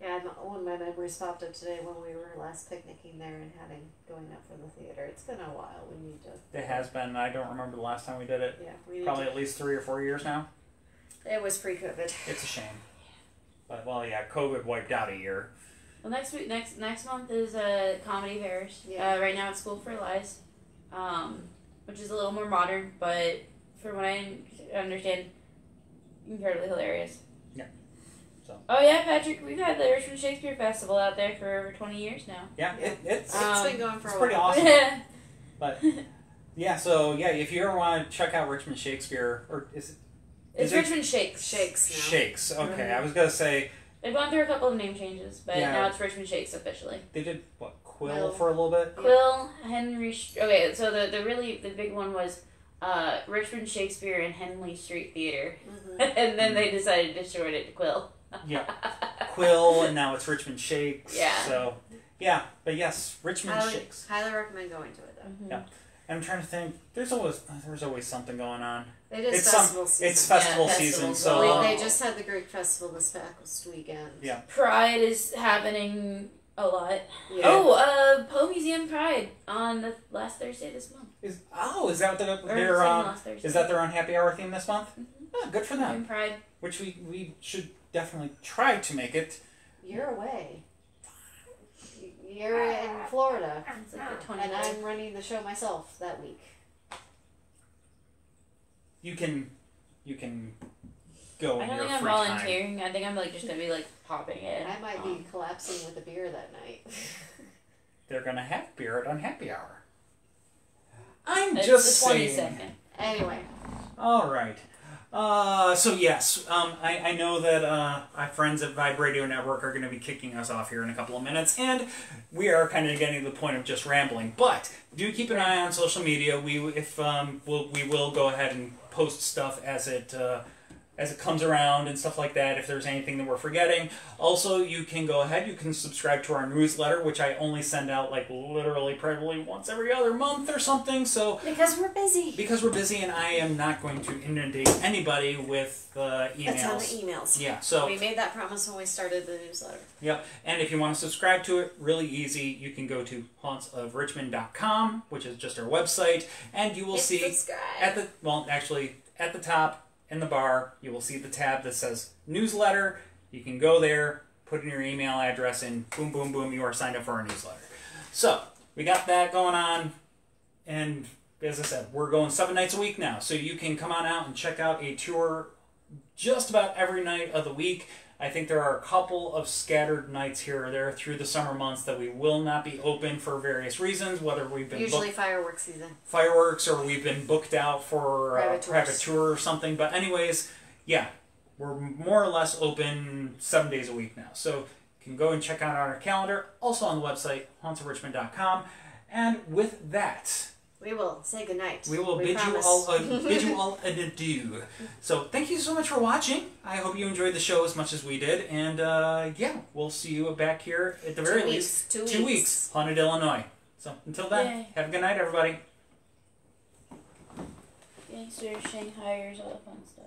Yeah, I'm- one of my memories popped up today when we were last picnicking there and having going up for the theater. It's been a while. We need to. It has been. I don't remember the last time we did it. Yeah, we need Probably at least three or four years now. It was pre-COVID. It's a shame. But well, yeah, COVID wiped out a year. well, next week, next next month is uh, comedy fairs. Yeah. Uh, right now it's School for Lies, um, which is a little more modern, but from what I understand, incredibly hilarious. Yeah. So. Oh yeah, Patrick, we've had the Richmond Shakespeare Festival out there for over twenty years now. Yeah, Yeah. It, it's It's Um, been going for it's a pretty while. awesome. yeah, but yeah. So yeah, if you ever want to check out Richmond Shakespeare, or is it it's Is it- Richmond Shakes. Shakes now. Shakes? Okay, Mhm. I was gonna say They've gone through a couple of name changes, but Yeah. now it's Richmond Shakes officially. they did what Quill Quill. for a little bit. Quill, Henry. Sh- okay, so the the really the big one was uh, Richmond Shakespeare and Henley Street Theater, Mhm. and then they decided to short it to Quill. Yeah, Quill, and now it's Richmond Shakes. Yeah. So yeah, but yes, Richmond Highly, Shakes. highly recommend going to it though. Yeah. I'm trying to think. There's always there's always something going on. It is It's some- festival season. It's festival Yeah, season, festival. so We- they just had the Greek festival this past weekend. Yeah. Pride is happening a lot. Yeah. Oh, uh, Poe Museum Pride on the last Thursday this month. is oh is that the, their second um, is that their on happy hour theme this month? Mhm. Oh, good for them. Museum Pride? Which we we should definitely try to make it. You're away. You're in Florida, It's like the and I'm running the show myself that week. You can you can go I in don't your think I'm free time. volunteering. I think I'm like just gonna be like popping in. I might be Um, collapsing with a beer that night. They're gonna have beer at unhappy hour. I'm It's just the twenty saying. anyway, All right. Uh, so yes, um, I, I know that uh, our friends at Vibe Radio Network are going to be kicking us off here in a couple of minutes, and we are kind of getting to the point of just rambling. But do keep an eye on social media. We if um, we'll, we will go ahead and post stuff as it uh, as it comes around and stuff like that if there's anything that we're forgetting. Also, you can go ahead, you can subscribe to our newsletter, which I only send out like literally probably once every other month or something. So Because we're busy. because we're busy and I am not going to inundate anybody with uh, emails. A ton of emails. Yeah, so We made that promise when we started the newsletter. Yep. And if you want to subscribe to it, really easy. You can go to hauntsofrichmond.com, which is just our website, and you will Hit see subscribe. at the well, actually at the top in the bar, you will see the tab that says newsletter. You can go there, put in your email address, and boom, boom, boom, you are signed up for our newsletter. So we got that going on, and as I said, we're going seven nights a week now. So you can come on out and check out a tour just about every night of the week. I think there are a couple of scattered nights here or there through the summer months that we will not be open for various reasons, whether we've been Usually booked fireworks season. fireworks or we've been booked out for a Private private tour or something. But anyways, yeah, we're more or less open seven days a week now. So you can go and check out our calendar, also on the website, hauntsofrichmond.com. And with that, We will say goodnight. we will bid promise. you all a, bid you all an adieu. So thank you so much for watching. I hope you enjoyed the show as much as we did, and uh, yeah, we'll see you back here at the very Two least. Two two weeks. weeks, Haunted Illinois. So until then, Yay. have a good night, everybody. Gangsters, Shanghaiers, all that fun stuff.